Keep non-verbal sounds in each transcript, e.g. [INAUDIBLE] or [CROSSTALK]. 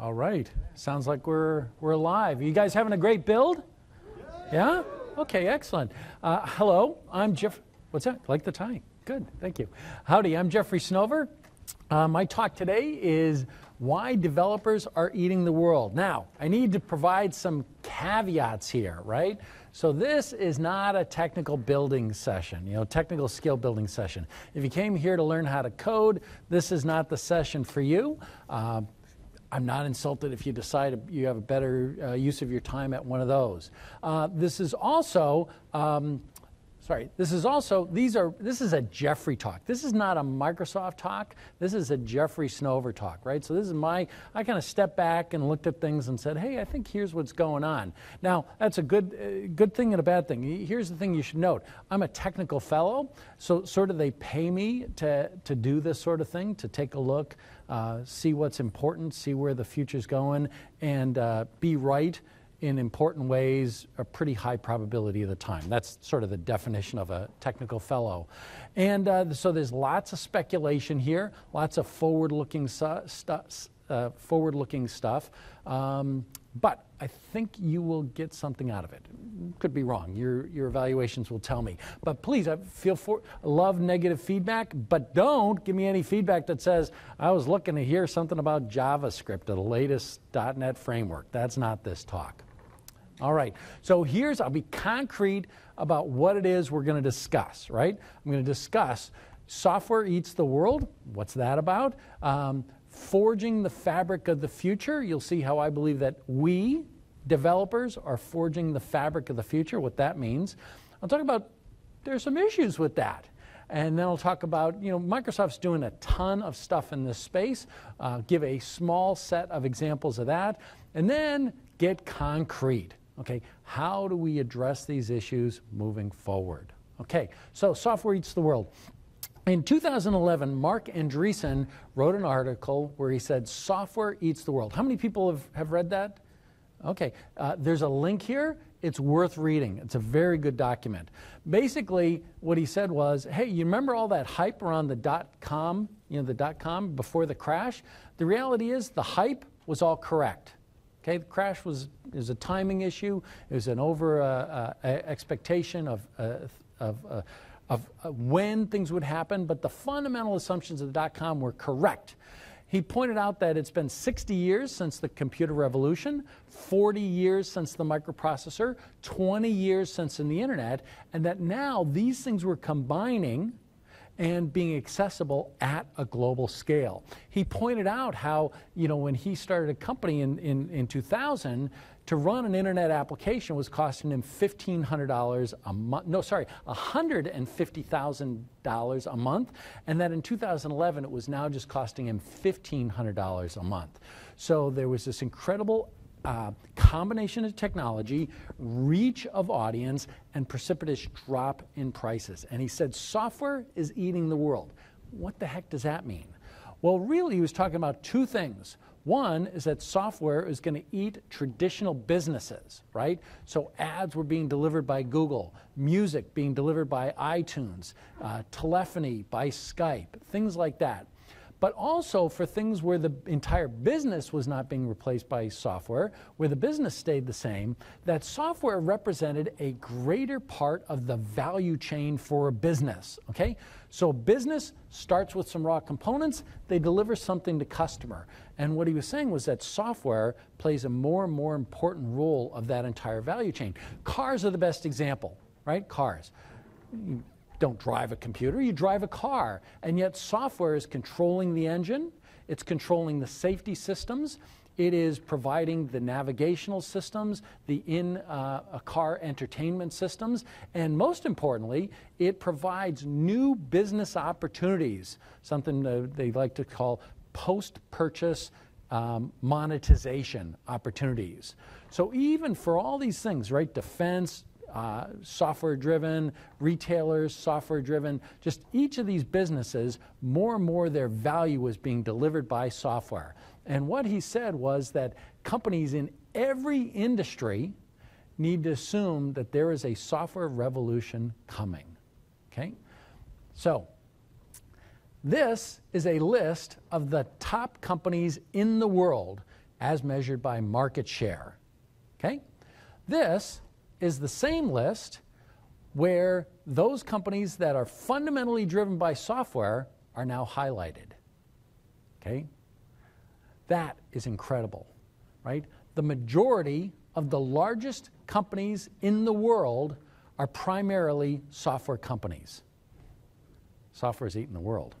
All right. Sounds like we're we're live. You guys having a great build? Yeah. Okay. Excellent. Uh, hello. I'm Jeff. What's that? Like the tie? Good. Thank you. Howdy. I'm Jeffrey Snover. Uh, my talk today is why developers are eating the world. Now, I need to provide some caveats here, right? So this is not a technical building session, you know, technical skill building session. If you came here to learn how to code, this is not the session for you. Uh, I'm not insulted if you decide you have a better uh, use of your time at one of those. Uh, this is also, um, sorry, this is also, these are, this is a Jeffrey talk. This is not a Microsoft talk. This is a Jeffrey Snover talk, right? So this is my, I kind of stepped back and looked at things and said, hey, I think here's what's going on. Now, that's a good, uh, good thing and a bad thing. Here's the thing you should note. I'm a technical fellow, so sort of they pay me to, to do this sort of thing, to take a look, uh, see what's important, see where the future's going, and uh, be right in important ways a pretty high probability of the time. That's sort of the definition of a technical fellow. And uh, so there's lots of speculation here, lots of forward-looking su- stu- uh, forward-looking stuff. Um, but I think you will get something out of it. Could be wrong. Your, your evaluations will tell me. But please, I feel for love negative feedback, but don't give me any feedback that says I was looking to hear something about JavaScript, or the latest .NET framework. That's not this talk. All right. So here's I'll be concrete about what it is we're going to discuss. Right. I'm going to discuss software eats the world. What's that about? Um, forging the fabric of the future. You'll see how I believe that we, developers, are forging the fabric of the future, what that means. I'll talk about there's some issues with that. And then I'll talk about, you know, Microsoft's doing a ton of stuff in this space, uh, give a small set of examples of that, and then get concrete. Okay, how do we address these issues moving forward? Okay, so software eats the world. In 2011, Marc Andreessen wrote an article where he said, Software eats the world. How many people have, have read that? Okay, uh, there's a link here. It's worth reading. It's a very good document. Basically, what he said was, hey, you remember all that hype around the dot com, you know, the dot com before the crash? The reality is the hype was all correct. Okay, the crash was is a timing issue. It was an over uh, uh, expectation of, uh, of uh, of uh, when things would happen, but the fundamental assumptions of the dot com were correct. He pointed out that it's been 60 years since the computer revolution, 40 years since the microprocessor, 20 years since in the internet, and that now these things were combining and being accessible at a global scale. He pointed out how, you know, when he started a company in, in, in 2000, to run an internet application was costing him $1,500 a month. No, sorry, $150,000 a month. And that in 2011, it was now just costing him $1,500 a month. So there was this incredible uh, combination of technology, reach of audience, and precipitous drop in prices. And he said software is eating the world. What the heck does that mean? Well, really, he was talking about two things. One is that software is going to eat traditional businesses, right? So ads were being delivered by Google, music being delivered by iTunes, uh, telephony by Skype, things like that but also for things where the entire business was not being replaced by software, where the business stayed the same, that software represented a greater part of the value chain for a business. Okay? So business starts with some raw components, they deliver something to customer. And what he was saying was that software plays a more and more important role of that entire value chain. Cars are the best example, right? Cars You don't drive a computer, you drive a car. And yet, software is controlling the engine, it's controlling the safety systems, it is providing the navigational systems, the in uh, car entertainment systems, and most importantly, it provides new business opportunities, something they like to call post purchase um, monetization opportunities. So, even for all these things, right, defense, uh, software driven, retailers, software driven, just each of these businesses, more and more their value was being delivered by software. And what he said was that companies in every industry need to assume that there is a software revolution coming. Okay? So, this is a list of the top companies in the world as measured by market share. Okay? This is the same list where those companies that are fundamentally driven by software are now highlighted. Okay? That is incredible, right? The majority of the largest companies in the world are primarily software companies. Software is eating the world.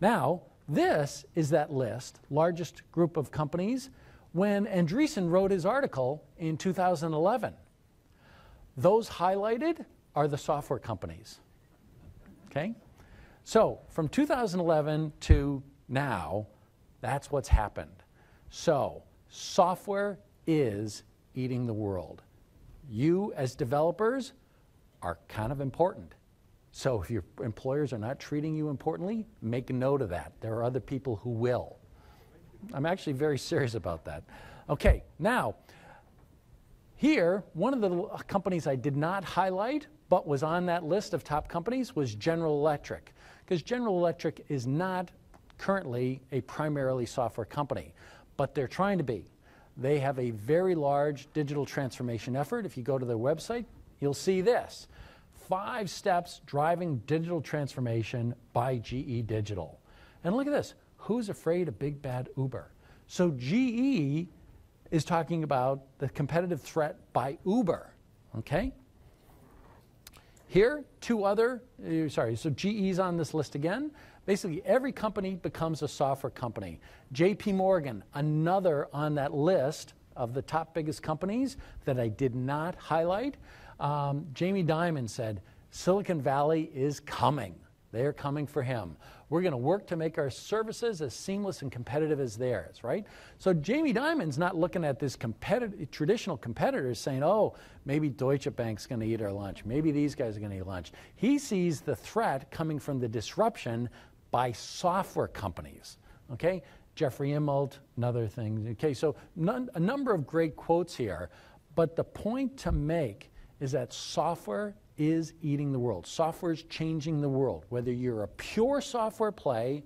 Now, this is that list, largest group of companies, when Andreessen wrote his article in 2011. Those highlighted are the software companies. Okay? So, from 2011 to now, that's what's happened. So, software is eating the world. You, as developers, are kind of important. So, if your employers are not treating you importantly, make a note of that. There are other people who will. I'm actually very serious about that. Okay, now, here, one of the uh, companies I did not highlight but was on that list of top companies was General Electric, because General Electric is not currently a primarily software company, but they're trying to be. They have a very large digital transformation effort. If you go to their website, you'll see this five steps driving digital transformation by GE Digital. And look at this who's afraid of big bad Uber? So GE is talking about the competitive threat by Uber, okay? Here, two other, uh, sorry, so GE's on this list again. Basically, every company becomes a software company. JP Morgan, another on that list of the top biggest companies that I did not highlight. Um, Jamie Dimon said, Silicon Valley is coming. They're coming for him. We're going to work to make our services as seamless and competitive as theirs, right? So Jamie Dimon's not looking at this competitive, traditional competitors saying, oh, maybe Deutsche Bank's going to eat our lunch. Maybe these guys are going to eat lunch. He sees the threat coming from the disruption by software companies, okay? Jeffrey Immelt, another thing. Okay, so none, a number of great quotes here, but the point to make is that software is eating the world. Software is changing the world. Whether you're a pure software play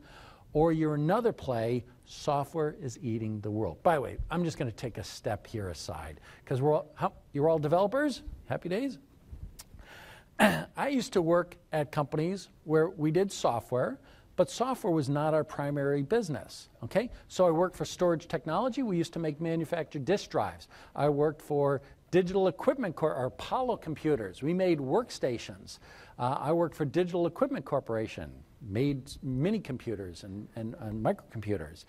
or you're another play, software is eating the world. By the way, I'm just going to take a step here aside because we're all, how, you're all developers. Happy days. [CLEARS THROAT] I used to work at companies where we did software, but software was not our primary business. Okay, so I worked for Storage Technology. We used to make manufactured disk drives. I worked for Digital Equipment Corp, or Apollo Computers. We made workstations. Uh, I worked for Digital Equipment Corporation, made mini computers and, and, and microcomputers.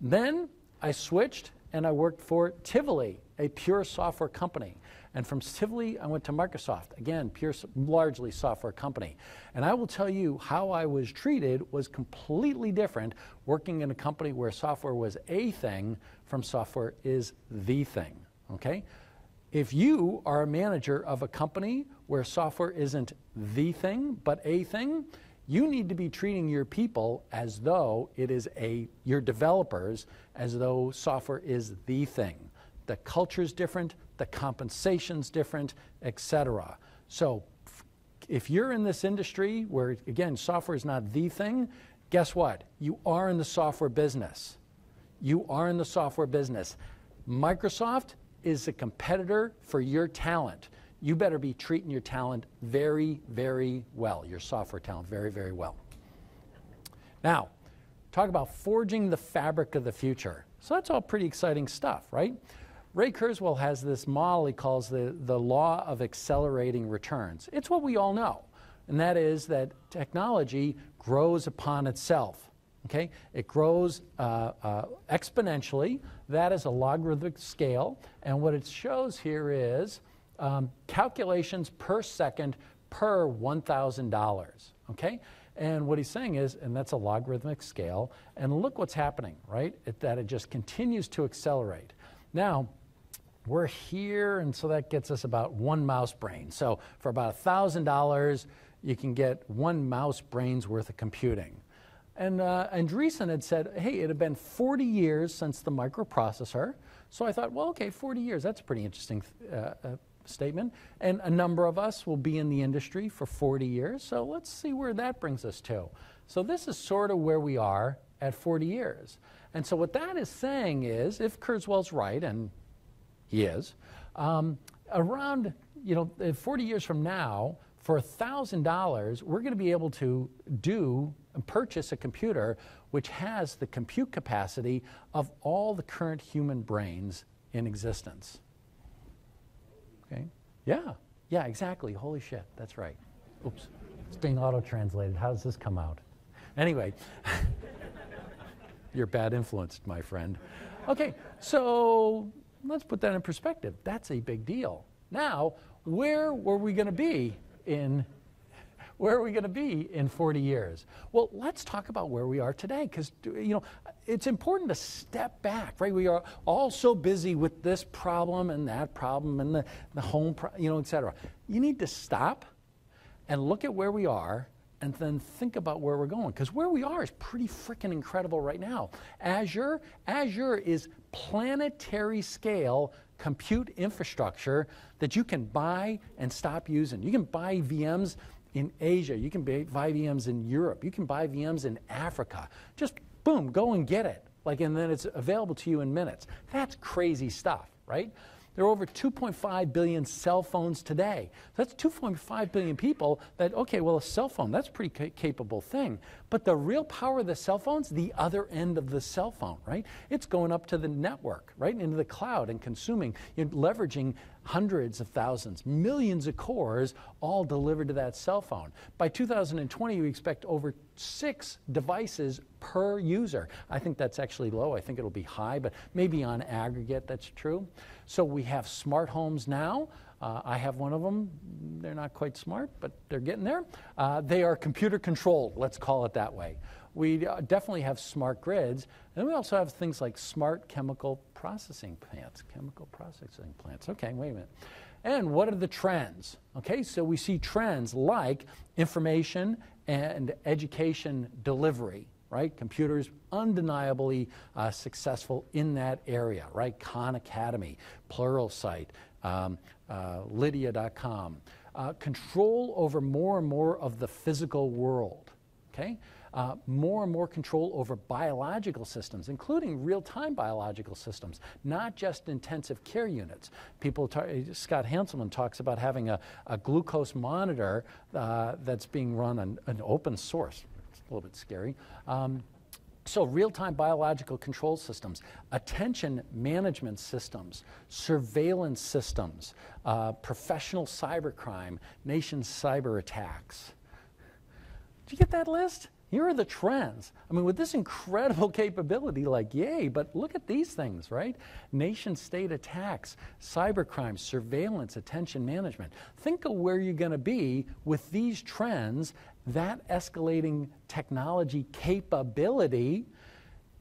Then I switched and I worked for Tivoli, a pure software company. And from Tivoli, I went to Microsoft, again, pure, largely software company. And I will tell you how I was treated was completely different working in a company where software was a thing from software is the thing. Okay? If you are a manager of a company where software isn't the thing, but a thing, you need to be treating your people as though it is a, your developers, as though software is the thing. The culture's different, the compensation's different, etc. So if you're in this industry where, again, software is not the thing, guess what? You are in the software business. You are in the software business. Microsoft is a competitor for your talent. You better be treating your talent very, very well, your software talent very, very well. Now, talk about forging the fabric of the future. So that's all pretty exciting stuff, right? Ray Kurzweil has this model he calls the, the law of accelerating returns. It's what we all know, and that is that technology grows upon itself. Okay, it grows uh, uh, exponentially. That is a logarithmic scale, and what it shows here is um, calculations per second per $1,000. Okay, and what he's saying is, and that's a logarithmic scale, and look what's happening, right? It, that it just continues to accelerate. Now, we're here, and so that gets us about one mouse brain. So for about $1,000, you can get one mouse brain's worth of computing. And uh, Andreessen had said, hey, it had been 40 years since the microprocessor. So I thought, well, okay, 40 years, that's a pretty interesting uh, uh, statement. And a number of us will be in the industry for 40 years. So let's see where that brings us to. So this is sort of where we are at 40 years. And so what that is saying is, if Kurzweil's right, and he is, um, around you know, uh, 40 years from now, for $1,000, we're going to be able to do purchase a computer which has the compute capacity of all the current human brains in existence. Okay? Yeah, yeah, exactly. Holy shit, that's right. Oops, it's being auto translated. How does this come out? Anyway, [LAUGHS] you're bad influenced, my friend. Okay, so let's put that in perspective. That's a big deal. Now, where were we going to be in where are we going to be in 40 years? Well, let's talk about where we are today because you know it's important to step back, right? We are all so busy with this problem and that problem and the, the home, pro- you know, et cetera. You need to stop and look at where we are and then think about where we're going because where we are is pretty freaking incredible right now. Azure, Azure is planetary scale compute infrastructure that you can buy and stop using. You can buy VMs in Asia, you can buy VMs in Europe, you can buy VMs in Africa. Just boom, go and get it. Like and then it's available to you in minutes. That's crazy stuff, right? There are over 2.5 billion cell phones today. That's 2.5 billion people that, okay, well, a cell phone, that's a pretty ca- capable thing. But the real power of the cell phone's the other end of the cell phone, right? It's going up to the network, right, into the cloud and consuming, you leveraging hundreds of thousands, millions of cores all delivered to that cell phone. By 2020, we expect over six devices per user. I think that's actually low. I think it'll be high, but maybe on aggregate that's true. So we have smart homes now. Uh, I have one of them. They're not quite smart, but they're getting there. Uh, they are computer controlled, let's call it that way. We uh, definitely have smart grids, and we also have things like smart chemical processing plants. Chemical processing plants. Okay, wait a minute. And what are the trends? Okay, so we see trends like information and education delivery, right? Computers undeniably uh, successful in that area, right? Khan Academy, Pluralsight, um, uh, Lynda.com. Uh, control over more and more of the physical world, okay? Uh, more and more control over biological systems, including real time biological systems, not just intensive care units. People, Scott Hanselman talks about having a, a glucose monitor uh, that's being run on an open source. It's a little bit scary. Um, so, real time biological control systems, attention management systems, surveillance systems, uh, professional cybercrime, nation cyber attacks. Did you get that list? Here are the trends. I mean, with this incredible [LAUGHS] capability, like, yay, but look at these things, right? Nation state attacks, cybercrime, surveillance, attention management. Think of where you're going to be with these trends, that escalating technology capability,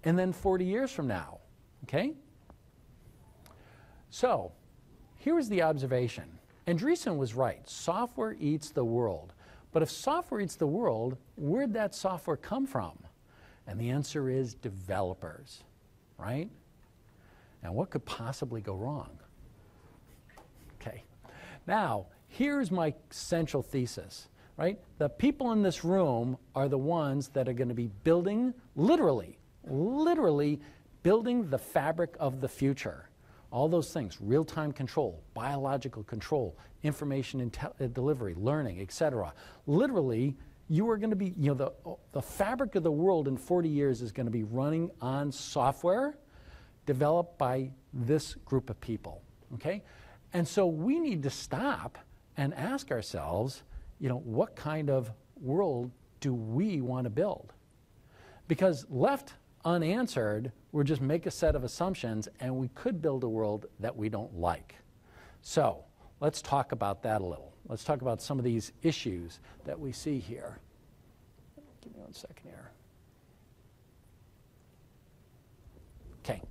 and then 40 years from now, okay? So, here's the observation. Andreessen was right. Software eats the world. But if software eats the world, where'd that software come from? And the answer is developers, right? And what could possibly go wrong? Okay. Now, here's my central thesis, right? The people in this room are the ones that are going to be building, literally, literally building the fabric of the future. All those things, real-time control, biological control, information uh, delivery, learning, etc. Literally, you are going to be, you know, the, the fabric of the world in 40 years is going to be running on software developed by this group of people, okay? And so we need to stop and ask ourselves, you know, what kind of world do we want to build? Because left unanswered, we just make a set of assumptions and we could build a world that we don't like. So let's talk about that a little. Let's talk about some of these issues that we see here. Give me one second here. Okay.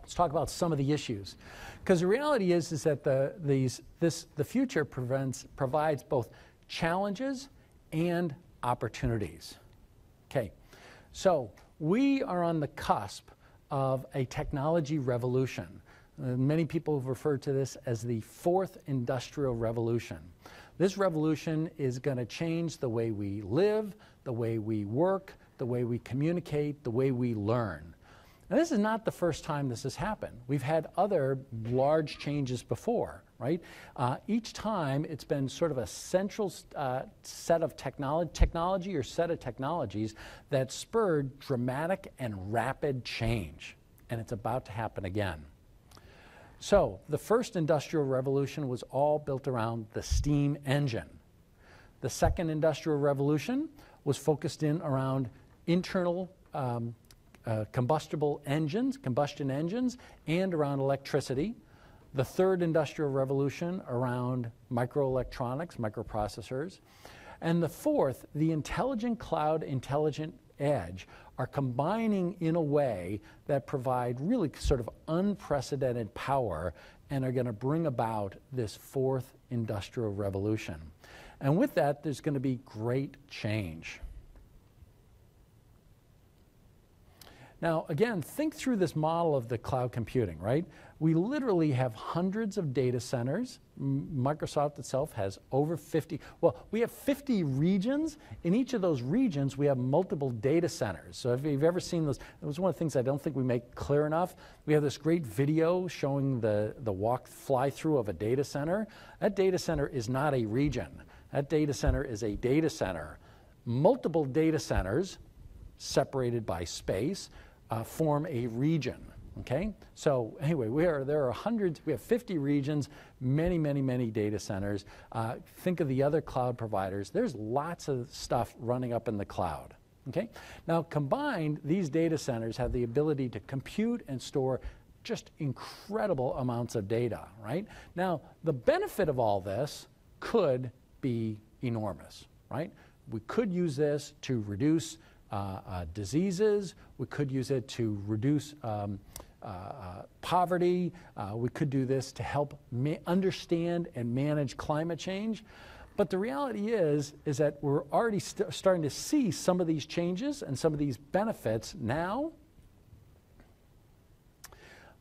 Let's talk about some of the issues. Because the reality is, is that the, these, this, the future prevents, provides both challenges and opportunities. Okay, so we are on the cusp of a technology revolution. Uh, many people have referred to this as the fourth industrial revolution. This revolution is going to change the way we live, the way we work, the way we communicate, the way we learn. This is not the first time this has happened. We've had other large changes before, right? Uh, each time it's been sort of a central uh, set of technology, technology or set of technologies that spurred dramatic and rapid change. And it's about to happen again. So, the first industrial revolution was all built around the steam engine. The second industrial revolution was focused in around internal um, uh, combustible engines, combustion engines, and around electricity. The third industrial revolution around microelectronics, microprocessors. And the fourth, the intelligent cloud, intelligent edge, are combining in a way that provide really sort of unprecedented power and are going to bring about this fourth industrial revolution. And with that, there's going to be great change. Now, again, think through this model of the cloud computing, right? We literally have hundreds of data centers. Microsoft itself has over 50. Well, we have 50 regions. In each of those regions, we have multiple data centers. So if you've ever seen those, it was one of the things I don't think we make clear enough. We have this great video showing the, the walk fly through of a data center. That data center is not a region. That data center is a data center. Multiple data centers separated by space uh, form a region. Okay, so anyway, we are, there are hundreds, we have 50 regions, many, many, many data centers. Uh, think of the other cloud providers. There's lots of stuff running up in the cloud. Okay, now combined, these data centers have the ability to compute and store just incredible amounts of data, right? Now, the benefit of all this could be enormous, right? We could use this to reduce diseases. We could use it to reduce um, uh, uh poverty. Uh, we could do this to help understand and manage climate change. But the reality is, is that we're already st starting to see some of these changes and some of these benefits now.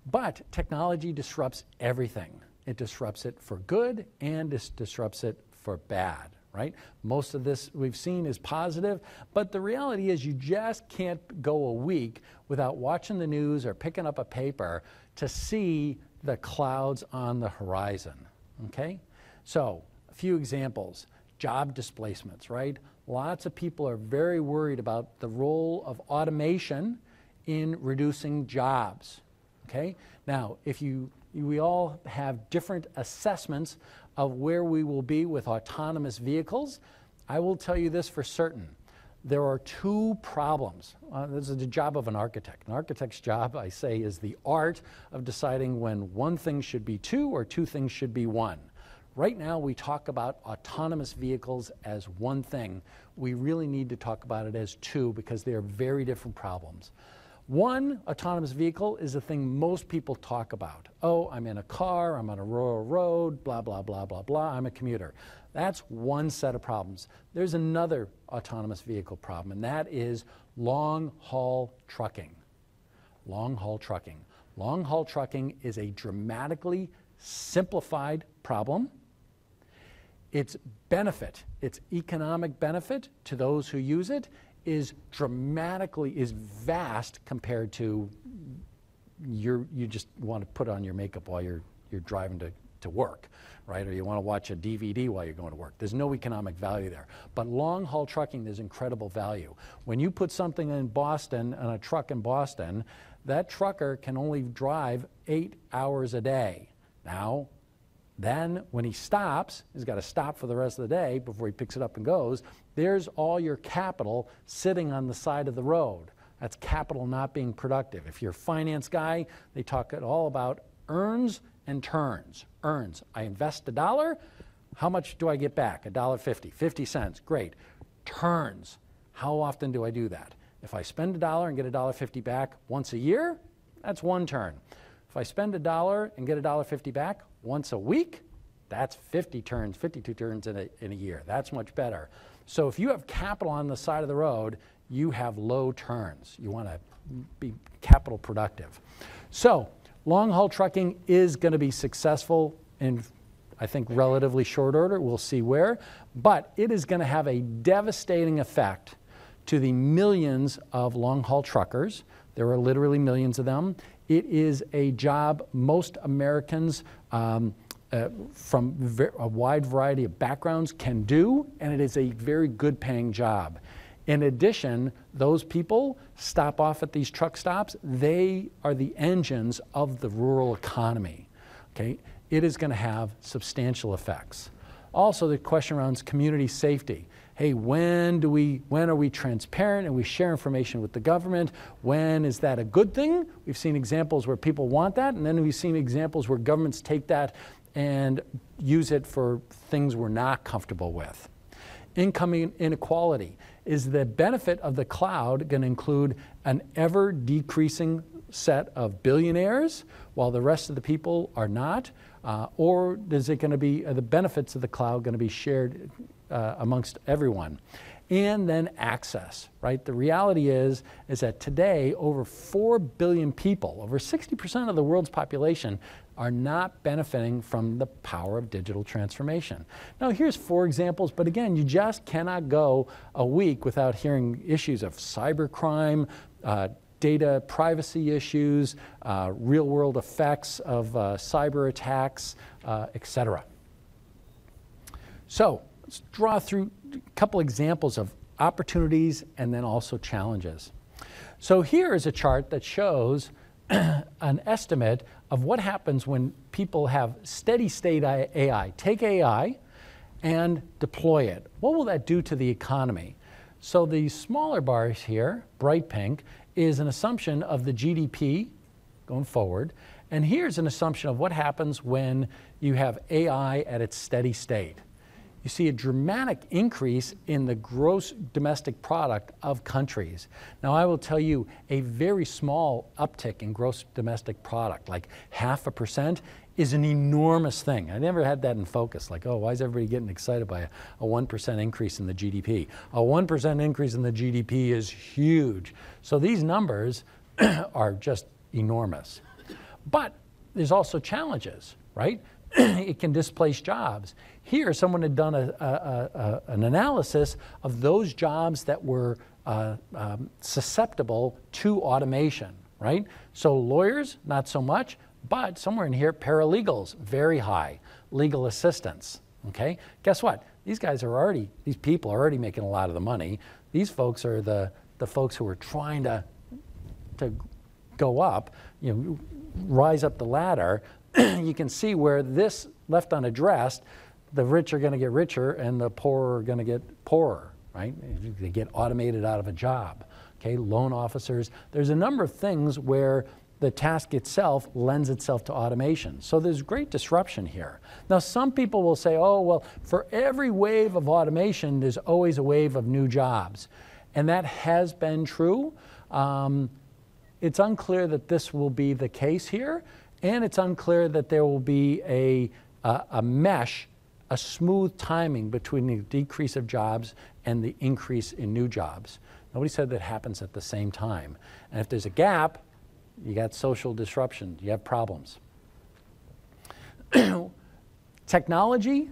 But technology disrupts everything. It disrupts it for good and it disrupts it for bad right? Most of this we've seen is positive, but the reality is you just can't go a week without watching the news or picking up a paper to see the clouds on the horizon, okay? So, a few examples. Job displacements, right? Lots of people are very worried about the role of automation in reducing jobs, okay? Now, if you we all have different assessments of where we will be with autonomous vehicles. I will tell you this for certain. There are two problems. Uh, this is the job of an architect. An architect's job, I say, is the art of deciding when one thing should be two or two things should be one. Right now, we talk about autonomous vehicles as one thing. We really need to talk about it as two because they are very different problems. One autonomous vehicle is the thing most people talk about. Oh, I'm in a car, I'm on a rural road, blah, blah, blah, blah, blah, I'm a commuter. That's one set of problems. There's another autonomous vehicle problem, and that is long haul trucking. Long haul trucking. Long haul trucking is a dramatically simplified problem. Its benefit, its economic benefit to those who use it is dramatically is vast compared to you you just want to put on your makeup while you're you're driving to, to work, right? Or you want to watch a DVD while you're going to work. There's no economic value there. But long haul trucking, there's incredible value. When you put something in Boston, on a truck in Boston, that trucker can only drive eight hours a day. Now, then, when he stops, he's got to stop for the rest of the day before he picks it up and goes. There's all your capital sitting on the side of the road. That's capital not being productive. If you're a finance guy, they talk it all about earns and turns. Earns. I invest a dollar. How much do I get back? A dollar fifty. Fifty cents. Great. Turns. How often do I do that? If I spend a dollar and get a dollar fifty back once a year, that's one turn. If I spend a dollar and get a dollar fifty back once a week, that's 50 turns, 52 turns in a, in a year. That's much better. So if you have capital on the side of the road, you have low turns. You want to be capital productive. So long haul trucking is going to be successful in, I think, relatively short order. We'll see where. But it is going to have a devastating effect to the millions of long haul truckers, There are literally millions of them. It is a job most Americans um, uh, from a wide variety of backgrounds can do, and it is a very good paying job. In addition, those people stop off at these truck stops. They are the engines of the rural economy. Okay? It is going to have substantial effects. Also, the question around community safety. Hey, when do we when are we transparent and we share information with the government? When is that a good thing? We've seen examples where people want that, and then we've seen examples where governments take that and use it for things we're not comfortable with. Income inequality. Is the benefit of the cloud going to include an ever decreasing set of billionaires while the rest of the people are not? Uh, or is it going to be the benefits of the cloud going to be shared uh, amongst everyone? And then access, right? The reality is, is that today over 4 billion people, over 60% of the world's population, are not benefiting from the power of digital transformation. Now, here's four examples, but again, you just cannot go a week without hearing issues of cybercrime, uh, data privacy issues, uh, real world effects of uh, cyber attacks, uh, etc. So let's draw through a couple examples of opportunities and then also challenges. So here is a chart that shows [CLEARS THROAT] an estimate of what happens when people have steady state AI. Take AI and deploy it. What will that do to the economy? So the smaller bars here, bright pink, is an assumption of the GDP going forward. And here's an assumption of what happens when you have AI at its steady state. You see a dramatic increase in the gross domestic product of countries. Now, I will tell you a very small uptick in gross domestic product, like half a percent, is an enormous thing. I never had that in focus, like, oh, why is everybody getting excited by a, a 1% increase in the GDP? A 1% increase in the GDP is huge. So these numbers [CLEARS THROAT] are just enormous. But there's also challenges, right? [CLEARS THROAT] it can displace jobs. Here, someone had done a, a, a, an analysis of those jobs that were uh, um, susceptible to automation, right? So lawyers, not so much, but somewhere in here, paralegals, very high. Legal assistants, okay? Guess what? These guys are already, these people are already making a lot of the money. These folks are the, the folks who are trying to, to go up, you know, rise up the ladder. [CLEARS THROAT] you can see where this left unaddressed, the rich are going to get richer and the poor are going to get poorer, right? They get automated out of a job. Okay, loan officers. There's a number of things where the task itself lends itself to automation. So there's great disruption here. Now, some people will say, oh, well, for every wave of automation, there's always a wave of new jobs. And that has been true. Um, it's unclear that this will be the case here, and it's unclear that there will be a, a, a mesh, a smooth timing between the decrease of jobs and the increase in new jobs. Nobody said that happens at the same time. And if there's a gap, you got social disruption, you have problems. [CLEARS THROAT] Technology,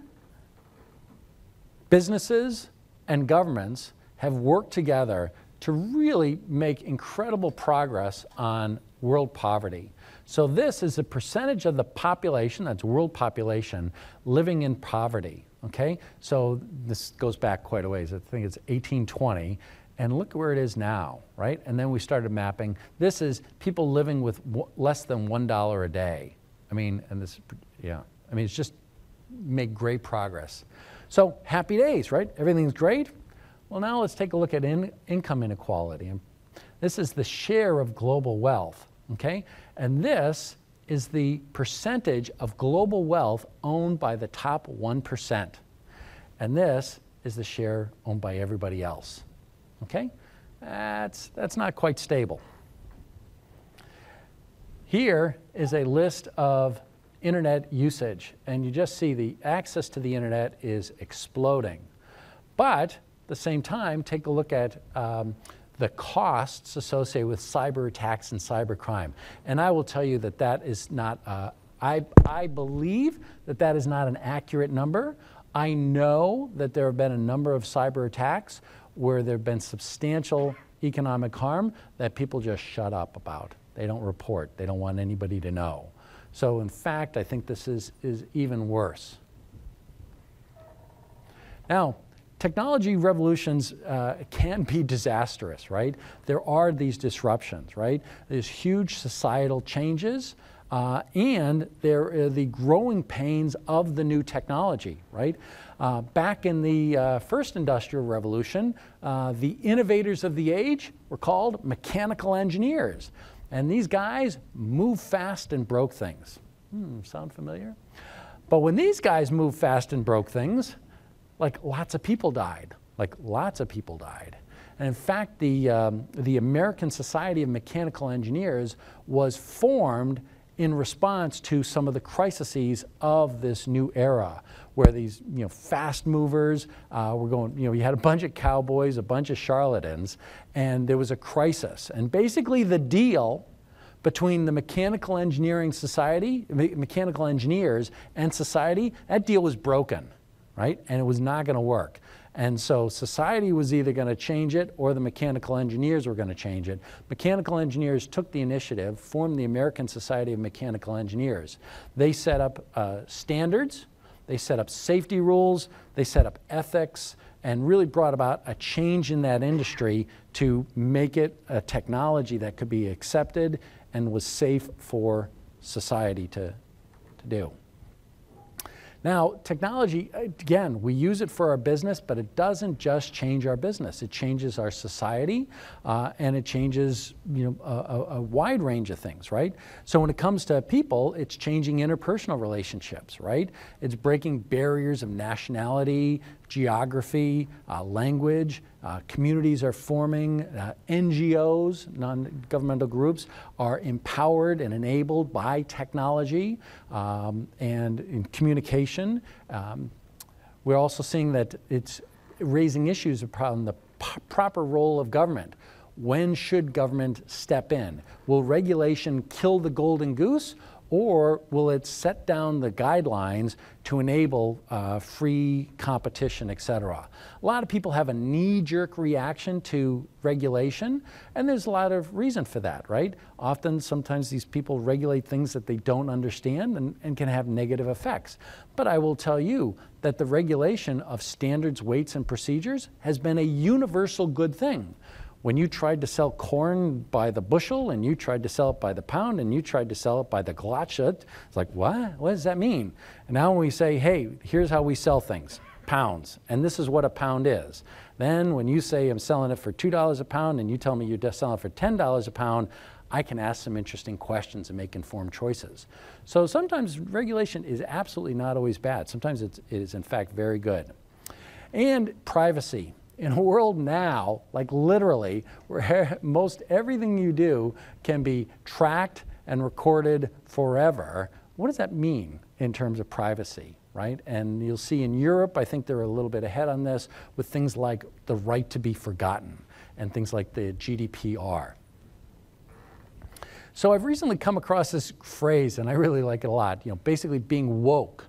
businesses, and governments have worked together to really make incredible progress on world poverty. So this is a percentage of the population, that's world population, living in poverty. Okay, so this goes back quite a ways. I think it's 1820, and look where it is now, right? And then we started mapping. This is people living with less than $1 a day. I mean, and this, yeah, I mean, it's just made great progress. So happy days, right? Everything's great. Well, now let's take a look at in, income inequality. This is the share of global wealth, okay? And this is the percentage of global wealth owned by the top 1%. And this is the share owned by everybody else. Okay? That's, that's not quite stable. Here is a list of internet usage, and you just see the access to the internet is exploding. But at the same time, take a look at um, the costs associated with cyber attacks and cyber crime. And I will tell you that that is not, uh, I, I believe that that is not an accurate number. I know that there have been a number of cyber attacks where there have been substantial economic harm that people just shut up about. They don't report. They don't want anybody to know. So in fact, I think this is, is even worse. Now, technology revolutions uh, can be disastrous, right? There are these disruptions, right? There's huge societal changes, uh, and there are the growing pains of the new technology, right? Uh, back in the uh, first industrial revolution, uh, the innovators of the age were called mechanical engineers. And these guys moved fast and broke things. Hmm, sound familiar? But when these guys moved fast and broke things, like lots of people died. Like lots of people died. And in fact, the, um, the American Society of Mechanical Engineers was formed in response to some of the crises of this new era, where these you know, fast movers uh, were going, you know, you had a bunch of cowboys, a bunch of charlatans, and there was a crisis. And basically, the deal between the Mechanical Engineering Society, mechanical engineers, and society, that deal was broken right? And it was not going to work. And so society was either going to change it or the mechanical engineers were going to change it. Mechanical engineers took the initiative, formed the American Society of Mechanical Engineers. They set up uh, standards, they set up safety rules, they set up ethics, and really brought about a change in that industry to make it a technology that could be accepted and was safe for society to, to do. Now, technology, again, we use it for our business, but it doesn't just change our business. It changes our society, uh, and it changes you know, a, a, wide range of things, right? So when it comes to people, it's changing interpersonal relationships, right? It's breaking barriers of nationality, geography, uh, language. Uh, communities are forming. Uh, NGOs, non governmental groups, are empowered and enabled by technology um, and in communication. Um, we're also seeing that it's raising issues around the proper role of government. When should government step in? Will regulation kill the golden goose, or will it set down the guidelines to enable uh, free competition, et cetera? A lot of people have a knee-jerk reaction to regulation, and there's a lot of reason for that, right? Often, sometimes these people regulate things that they don't understand and, and can have negative effects. But I will tell you that the regulation of standards, weights, and procedures has been a universal good thing when you tried to sell corn by the bushel and you tried to sell it by the pound and you tried to sell it by the glacha, it's like, what? What does that mean? And now when we say, hey, here's how we sell things pounds, and this is what a pound is. Then when you say I'm selling it for $2 a pound and you tell me you're selling it for $10 a pound, I can ask some interesting questions and make informed choices. So sometimes regulation is absolutely not always bad. Sometimes it is in fact very good. And privacy in a world now, like literally, where [LAUGHS] most everything you do can be tracked and recorded forever, what does that mean in terms of privacy, right? And you'll see in Europe, I think they're a little bit ahead on this with things like the right to be forgotten and things like the GDPR. So I've recently come across this phrase, and I really like it a lot. You know, basically being woke.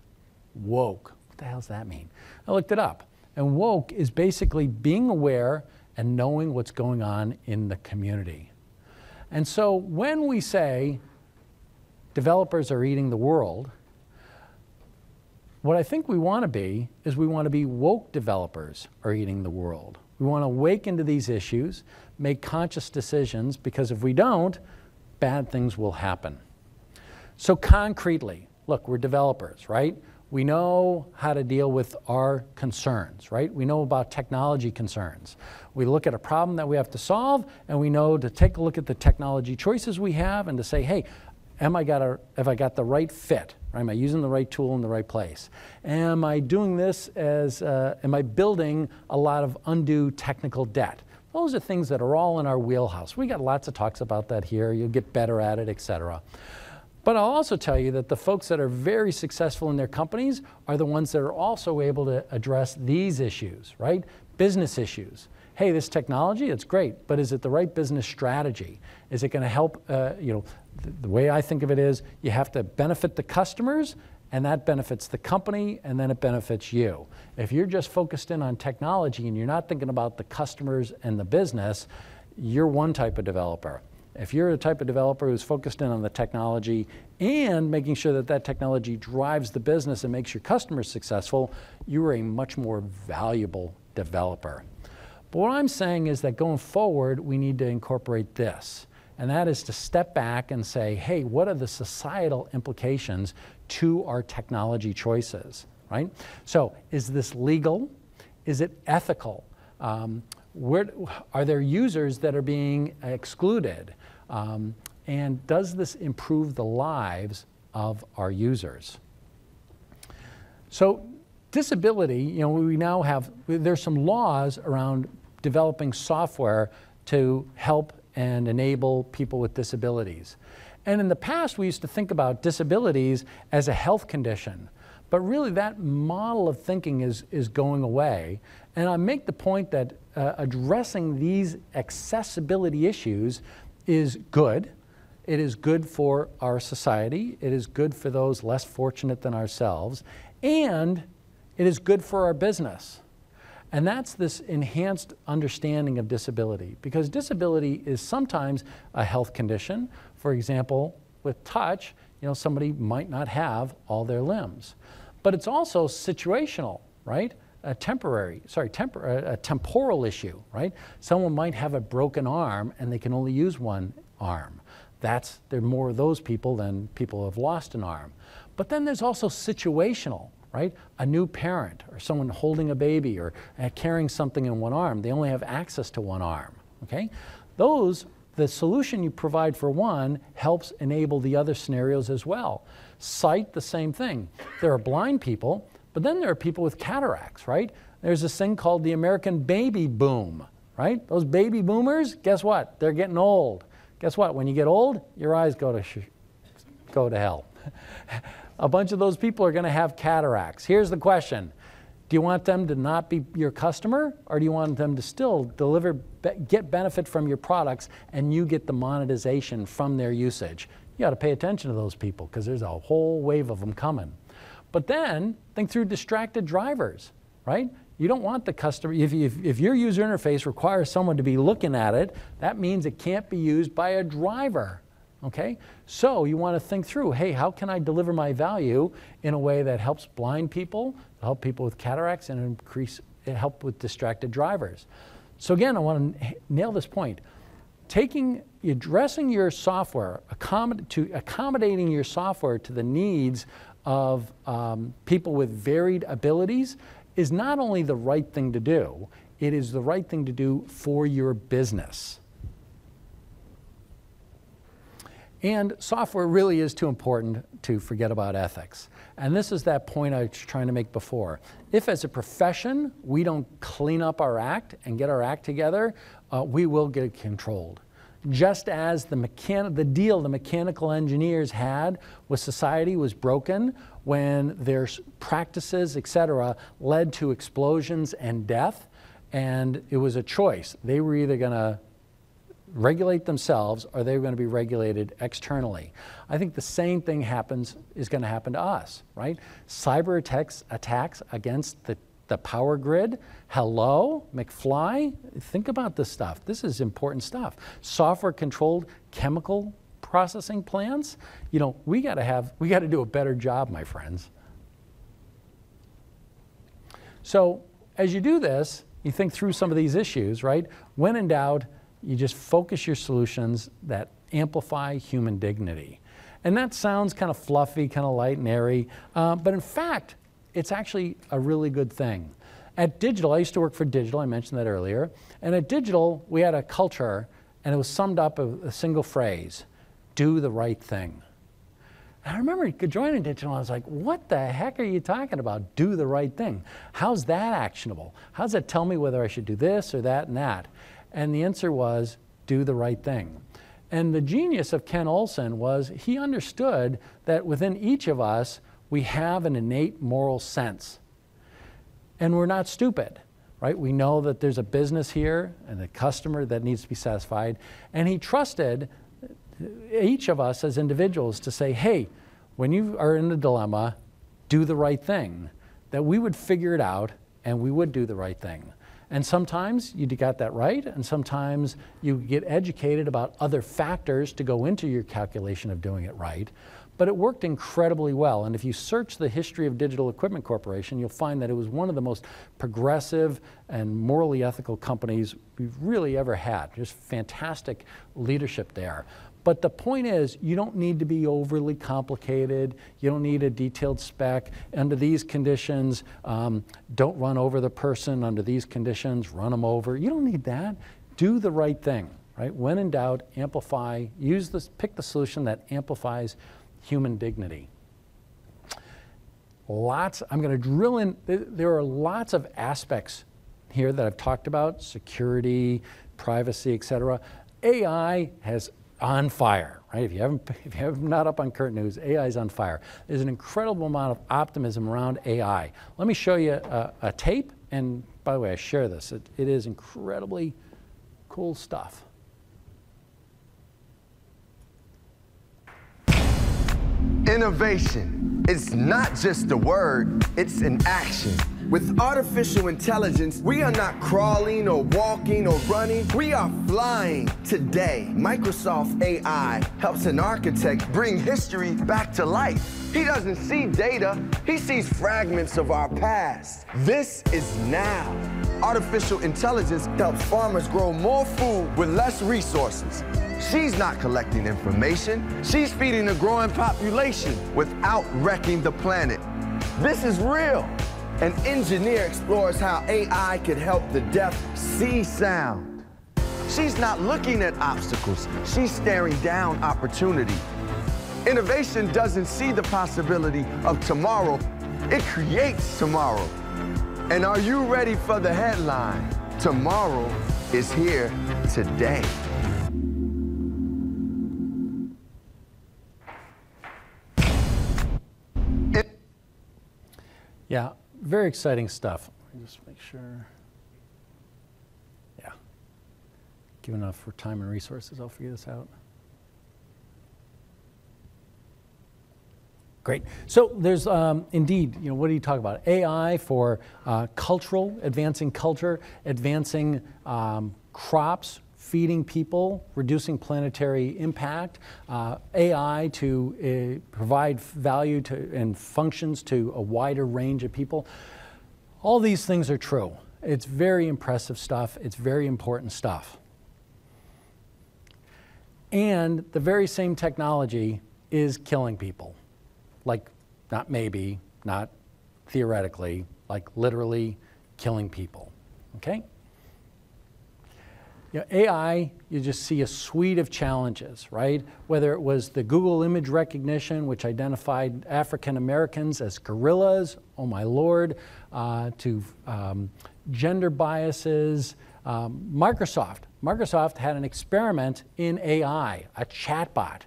Woke. What the hell does that mean? I looked it up. And woke is basically being aware and knowing what's going on in the community. And so when we say developers are eating the world, what I think we want to be is we want to be woke developers are eating the world. We want to wake into these issues, make conscious decisions, because if we don't, bad things will happen. So concretely, look, we're developers, right? We know how to deal with our concerns, right? We know about technology concerns. We look at a problem that we have to solve, and we know to take a look at the technology choices we have and to say, hey, am I got a, have I got the right fit? Am I using the right tool in the right place? Am I doing this as, uh, am I building a lot of undue technical debt? Those are things that are all in our wheelhouse. We got lots of talks about that here. You'll get better at it, et cetera. But I'll also tell you that the folks that are very successful in their companies are the ones that are also able to address these issues, right? Business issues. Hey, this technology, it's great, but is it the right business strategy? Is it going to help, uh, you know, the, the way I think of it is you have to benefit the customers and that benefits the company and then it benefits you. If you're just focused in on technology and you're not thinking about the customers and the business, you're one type of developer. If you're a type of developer who's focused in on the technology and making sure that that technology drives the business and makes your customers successful, you're a much more valuable developer. But what I'm saying is that going forward, we need to incorporate this. And that is to step back and say, hey, what are the societal implications to our technology choices, right? So is this legal? Is it ethical? Um, where, are there users that are being excluded? Um, and does this improve the lives of our users? So disability, you know, we now have, there's some laws around developing software to help and enable people with disabilities. And in the past, we used to think about disabilities as a health condition. But really, that model of thinking is, is going away. And I make the point that uh, addressing these accessibility issues is good. It is good for our society. It is good for those less fortunate than ourselves. And it is good for our business. And that's this enhanced understanding of disability because disability is sometimes a health condition. For example, with touch, you know, somebody might not have all their limbs. But it's also situational, right? A temporary, sorry, tempor a, temporal issue, right? Someone might have a broken arm and they can only use one arm. That's, there are more of those people than people who have lost an arm. But then there's also situational, right? A new parent or someone holding a baby or uh, carrying something in one arm, they only have access to one arm, okay? Those, the solution you provide for one helps enable the other scenarios as well. Sight, the same thing. There are blind people, but then there are people with cataracts, right? There's this thing called the American baby boom, right? Those baby boomers, guess what? They're getting old. Guess what? When you get old, your eyes go to, go to hell. [LAUGHS] a bunch of those people are going to have cataracts. Here's the question Do you want them to not be your customer, or do you want them to still deliver, get benefit from your products, and you get the monetization from their usage? You got to pay attention to those people because there's a whole wave of them coming. But then think through distracted drivers, right? You don't want the customer, if, if, if, your user interface requires someone to be looking at it, that means it can't be used by a driver. Okay? So you want to think through, hey, how can I deliver my value in a way that helps blind people, help people with cataracts, and increase eh, help with distracted drivers? So again, I want to nail this point. Taking, addressing your software, accommod to accommodating your software to the needs of um, people with varied abilities is not only the right thing to do, it is the right thing to do for your business. And software really is too important to forget about ethics. And this is that point I was trying to make before. If as a profession we don't clean up our act and get our act together, uh, we will get controlled. Just as the, mechan- the deal the mechanical engineers had with society was broken when their practices, et cetera, led to explosions and death, and it was a choice. They were either going to regulate themselves or they were going to be regulated externally. I think the same thing happens is going to happen to us, right? Cyber attacks, attacks against the, the power grid. Hello, McFly? Think about this stuff. This is important stuff. Software controlled chemical processing plants. You know, we got to have, we got to do a better job, my friends. So as you do this, you think through some of these issues, right? When in doubt, you just focus your solutions that amplify human dignity. And that sounds kind of fluffy, kind of light and airy, uh, but in fact, it's actually a really good thing. At Digital, I used to work for Digital, I mentioned that earlier, and at Digital, we had a culture, and it was summed up of a single phrase do the right thing. And I remember joining Digital, I was like, what the heck are you talking about? Do the right thing. How's that actionable? How does that tell me whether I should do this or that and that? And the answer was do the right thing. And the genius of Ken Olsen was he understood that within each of us, we have an innate moral sense. And we're not stupid, right? We know that there's a business here and a customer that needs to be satisfied. And he trusted each of us as individuals to say, hey, when you are in a dilemma, do the right thing. That we would figure it out and we would do the right thing. And sometimes you got that right, and sometimes you get educated about other factors to go into your calculation of doing it right. But it worked incredibly well. And if you search the history of Digital Equipment Corporation, you'll find that it was one of the most progressive and morally ethical companies we've really ever had. Just fantastic leadership there. But the point is, you don't need to be overly complicated. You don't need a detailed spec. Under these conditions, um, don't run over the person. Under these conditions, run them over. You don't need that. Do the right thing, right? When in doubt, amplify. Use this. Pick the solution that amplifies human dignity. Lots, I'm going to drill in, there are lots of aspects here that I've talked about security, privacy, et cetera. AI has on fire, right? If you haven't, [LAUGHS] if you have not up on current news, AI is on fire. There's an incredible amount of optimism around AI. Let me show you a, a tape, and by the way, I share this. It, it is incredibly cool stuff. Innovation. It's not just a word, it's an action. With artificial intelligence, we are not crawling or walking or running, we are flying. Today, Microsoft AI helps an architect bring history back to life. He doesn't see data, he sees fragments of our past. This is now. Artificial intelligence helps farmers grow more food with less resources. She's not collecting information. She's feeding a growing population without wrecking the planet. This is real. An engineer explores how AI could help the deaf see sound. She's not looking at obstacles. She's staring down opportunity. Innovation doesn't see the possibility of tomorrow. It creates tomorrow. And are you ready for the headline? Tomorrow is here today. Yeah, very exciting stuff. Let me just make sure. Yeah. Give enough for time and resources, I'll figure this out. Great. So there's um, indeed, you know, what do you talk about? AI for uh, cultural, advancing culture, advancing um, crops, feeding people, reducing planetary impact, uh, AI to uh, provide value to, and functions to a wider range of people. All these things are true. It's very impressive stuff. It's very important stuff. And the very same technology is killing people. Like, not maybe, not theoretically, like literally killing people. Okay? You know, AI, you just see a suite of challenges, right? Whether it was the Google image recognition, which identified African Americans as gorillas, oh my lord, uh, to um, gender biases. Um, Microsoft, Microsoft had an experiment in AI, a chatbot.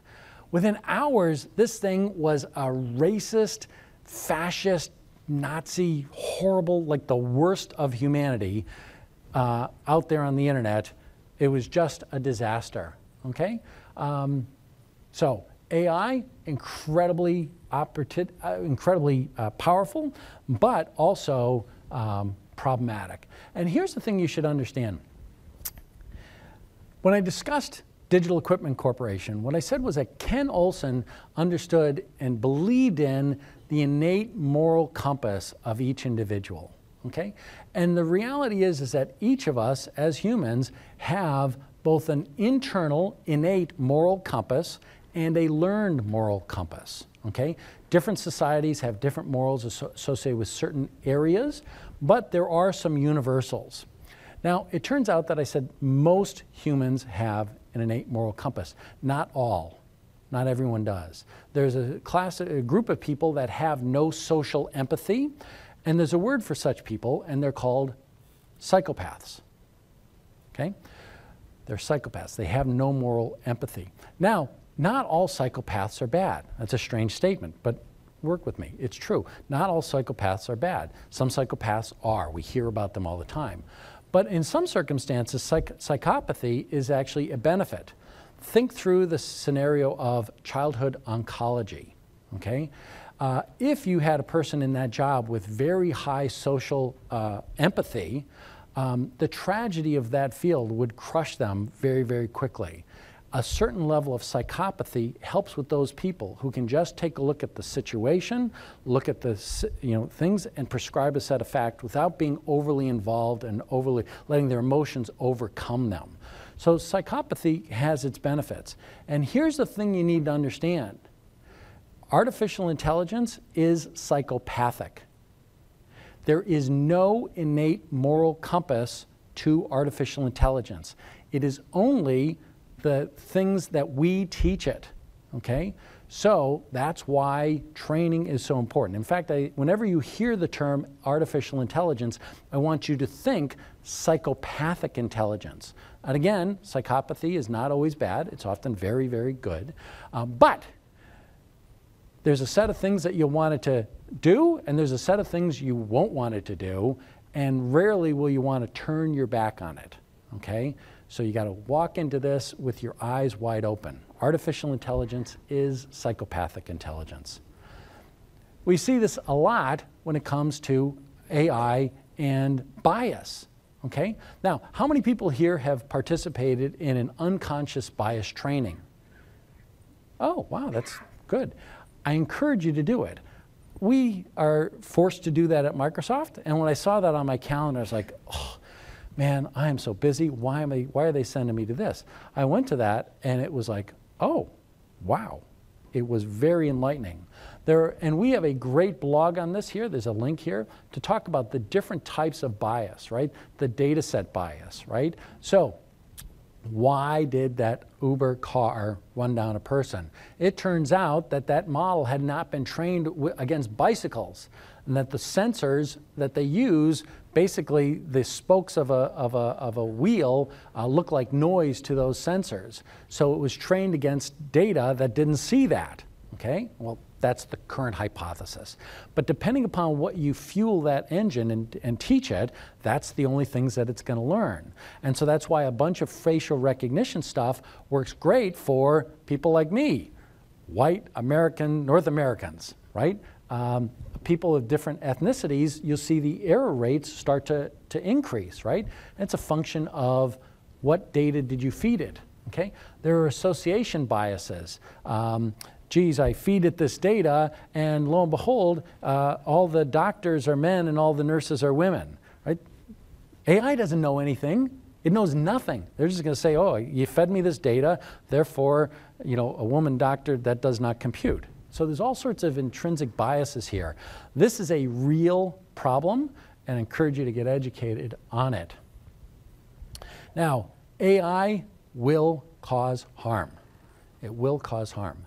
Within hours, this thing was a racist, fascist, Nazi, horrible, like the worst of humanity uh, out there on the internet it was just a disaster, okay? Um, so AI, incredibly, uh, incredibly uh, powerful, but also um, problematic. And here's the thing you should understand. When I discussed Digital Equipment Corporation, what I said was that Ken Olsen understood and believed in the innate moral compass of each individual okay? And the reality is, is that each of us as humans have both an internal, innate moral compass and a learned moral compass, okay? Different societies have different morals associated with certain areas, but there are some universals. Now, it turns out that I said most humans have an innate moral compass. Not all. Not everyone does. There's a class, a group of people that have no social empathy. And there's a word for such people, and they're called psychopaths. Okay? They're psychopaths. They have no moral empathy. Now, not all psychopaths are bad. That's a strange statement, but work with me. It's true. Not all psychopaths are bad. Some psychopaths are. We hear about them all the time. But in some circumstances, psych psychopathy is actually a benefit. Think through the scenario of childhood oncology. Okay? Uh, if you had a person in that job with very high social uh, empathy, um, the tragedy of that field would crush them very, very quickly. A certain level of psychopathy helps with those people who can just take a look at the situation, look at the you know, things, and prescribe a set of facts without being overly involved and overly letting their emotions overcome them. So psychopathy has its benefits. And here's the thing you need to understand. Artificial intelligence is psychopathic. There is no innate moral compass to artificial intelligence. It is only the things that we teach it, okay? So that's why training is so important. In fact, I, whenever you hear the term artificial intelligence, I want you to think psychopathic intelligence. And again, psychopathy is not always bad, it's often very, very good. Um, but there's a set of things that you'll want it to do, and there's a set of things you won't want it to do, and rarely will you want to turn your back on it. Okay? So you got to walk into this with your eyes wide open. Artificial intelligence is psychopathic intelligence. We see this a lot when it comes to AI and bias. Okay? Now, how many people here have participated in an unconscious bias training? Oh, wow, that's good. I encourage you to do it. We are forced to do that at Microsoft, and when I saw that on my calendar, I was like, oh, man, I am so busy. Why, am I, why are they sending me to this? I went to that, and it was like, oh, wow. It was very enlightening. There, and we have a great blog on this here. There's a link here to talk about the different types of bias, right? The data set bias, right? So why did that Uber car run down a person? It turns out that that model had not been trained against bicycles and that the sensors that they use, basically the spokes of a, of a, of a wheel uh, look like noise to those sensors. So it was trained against data that didn't see that, okay? Well, that's the current hypothesis. But depending upon what you fuel that engine and, and teach it, that's the only things that it's going to learn. And so that's why a bunch of facial recognition stuff works great for people like me, white American, North Americans, right? Um, people of different ethnicities, you'll see the error rates start to, to increase, right? And it's a function of what data did you feed it, okay? There are association biases. Um, geez, I feed it this data, and lo and behold, uh, all the doctors are men and all the nurses are women, right? AI doesn't know anything. It knows nothing. They're just going to say, oh, you fed me this data, therefore, you know, a woman doctor, that does not compute. So there's all sorts of intrinsic biases here. This is a real problem, and I encourage you to get educated on it. Now, AI will cause harm. It will cause harm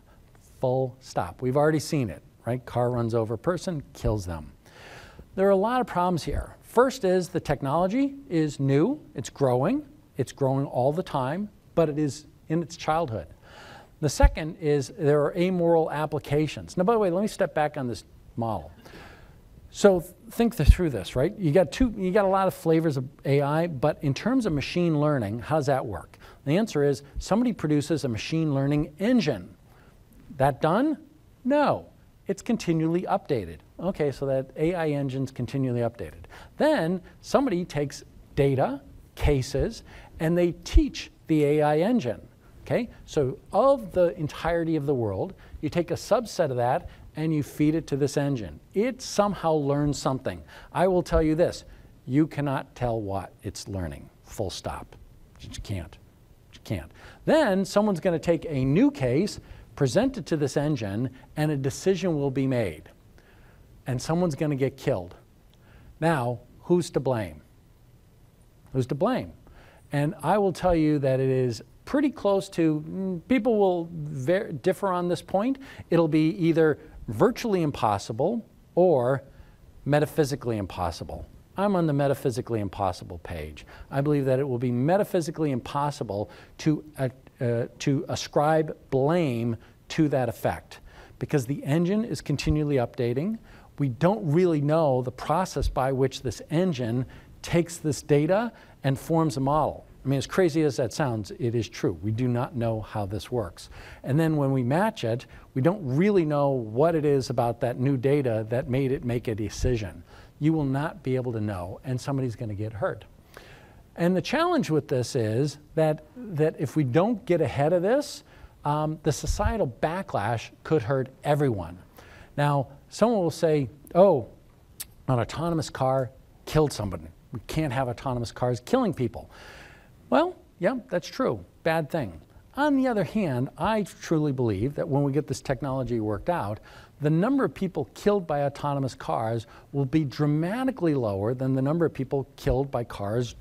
full stop. We've already seen it, right? Car runs over person, kills them. There are a lot of problems here. First is the technology is new, it's growing, it's growing all the time, but it is in its childhood. The second is there are amoral applications. Now, by the way, let me step back on this model. So think through this, right? You got two, you got a lot of flavors of AI, but in terms of machine learning, how does that work? The answer is somebody produces a machine learning engine. That done? No. It's continually updated. Okay, so that AI engine's continually updated. Then somebody takes data, cases, and they teach the AI engine. Okay, so of the entirety of the world, you take a subset of that and you feed it to this engine. It somehow learns something. I will tell you this you cannot tell what it's learning, full stop. You can't. You can't. Then someone's going to take a new case present it to this engine, and a decision will be made. And someone's going to get killed. Now, who's to blame? Who's to blame? And I will tell you that it is pretty close to, mm, people will differ on this point. It'll be either virtually impossible or metaphysically impossible. I'm on the metaphysically impossible page. I believe that it will be metaphysically impossible to uh, to ascribe blame to that effect because the engine is continually updating. We don't really know the process by which this engine takes this data and forms a model. I mean, as crazy as that sounds, it is true. We do not know how this works. And then when we match it, we don't really know what it is about that new data that made it make a decision. You will not be able to know, and somebody's going to get hurt. And the challenge with this is that, that if we don't get ahead of this, um, the societal backlash could hurt everyone. Now, someone will say, oh, an autonomous car killed somebody. We can't have autonomous cars killing people. Well, yeah, that's true. Bad thing. On the other hand, I truly believe that when we get this technology worked out, the number of people killed by autonomous cars will be dramatically lower than the number of people killed by cars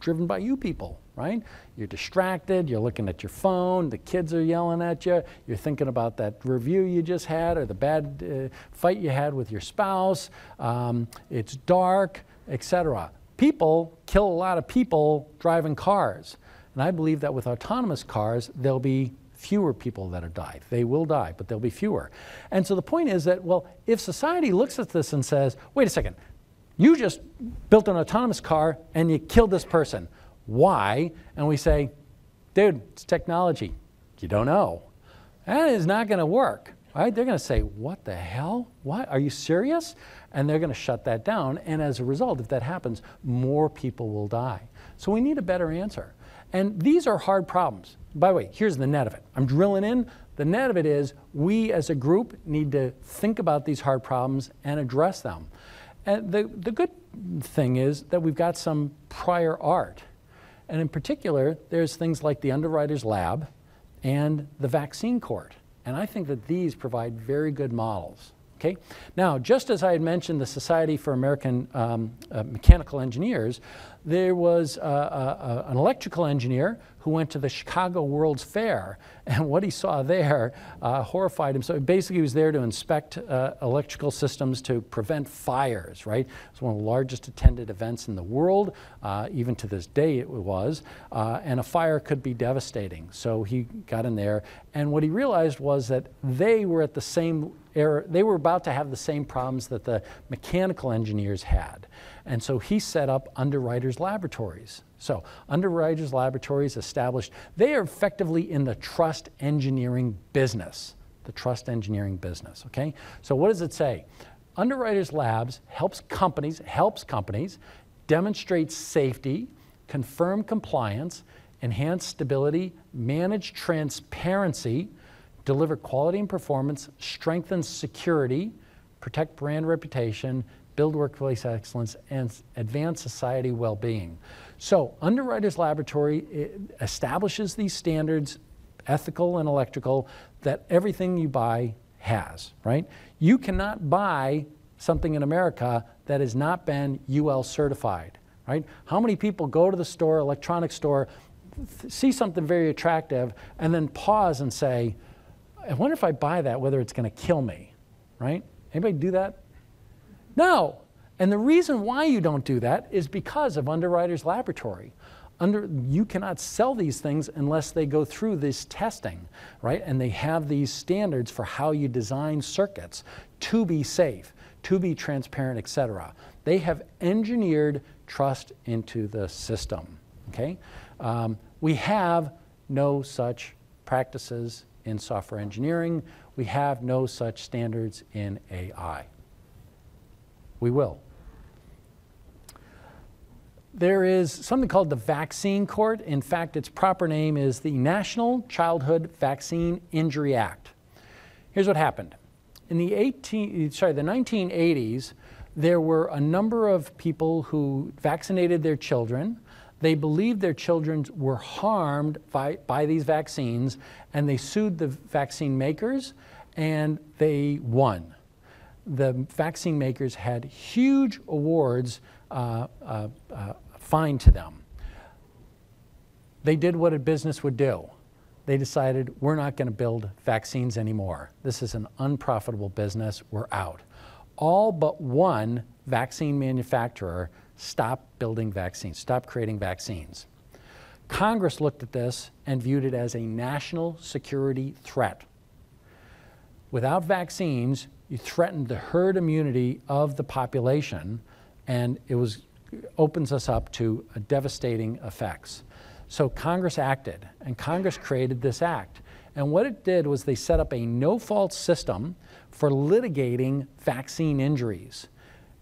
driven by you people, right? You're distracted, you're looking at your phone, the kids are yelling at you, you're thinking about that review you just had or the bad uh, fight you had with your spouse, um, it's dark, etc. People kill a lot of people driving cars. And I believe that with autonomous cars, there'll be fewer people that are died. They will die, but there'll be fewer. And so the point is that, well, if society looks at this and says, wait a second, you just built an autonomous car and you killed this person. Why? And we say, dude, it's technology. You don't know. That is not going to work. Right? They're going to say, what the hell? What? Are you serious? And they're going to shut that down. And as a result, if that happens, more people will die. So we need a better answer. And these are hard problems. By the way, here's the net of it. I'm drilling in. The net of it is we as a group need to think about these hard problems and address them. And the, the good thing is that we've got some prior art. And in particular, there's things like the Underwriters Lab and the Vaccine Court. And I think that these provide very good models. Okay? Now, just as I had mentioned the Society for American um, uh, Mechanical Engineers, there was uh, uh, uh, an electrical engineer who went to the Chicago World's Fair, and what he saw there uh, horrified him. So basically, he was there to inspect uh, electrical systems to prevent fires, right? It's one of the largest attended events in the world, uh, even to this day it was, uh, and a fire could be devastating. So he got in there, and what he realized was that they were at the same era, they were about to have the same problems that the mechanical engineers had. And so he set up Underwriters Laboratories. So Underwriters Laboratories established, they are effectively in the trust engineering business, the trust engineering business, okay? So what does it say? Underwriters Labs helps companies, helps companies demonstrate safety, confirm compliance, enhance stability, manage transparency, deliver quality and performance, strengthen security, protect brand reputation, build workplace excellence, and advance society well-being. So Underwriters Laboratory eh, establishes these standards, ethical and electrical, that everything you buy has, right? You cannot buy something in America that has not been UL certified, right? How many people go to the store, electronic store, see something very attractive, and then pause and say, I wonder if I buy that, whether it's going to kill me, right? Anybody do that? No. And the reason why you don't do that is because of Underwriters Laboratory. Under, you cannot sell these things unless they go through this testing, right? And they have these standards for how you design circuits to be safe, to be transparent, etc. They have engineered trust into the system, okay? Um, we have no such practices in software engineering. We have no such standards in AI. We will. There is something called the Vaccine Court. In fact, its proper name is the National Childhood Vaccine Injury Act. Here's what happened. In the 18, sorry, the 1980s, there were a number of people who vaccinated their children. They believed their children were harmed by, by these vaccines, and they sued the vaccine makers, and they won the vaccine makers had huge awards uh, uh, uh, fined to them. They did what a business would do. They decided, we're not going to build vaccines anymore. This is an unprofitable business. We're out. All but one vaccine manufacturer stopped building vaccines, stopped creating vaccines. Congress looked at this and viewed it as a national security threat. Without vaccines, you threatened the herd immunity of the population, and it was opens us up to devastating effects. So Congress acted, and Congress created this act. And what it did was they set up a no-fault system for litigating vaccine injuries.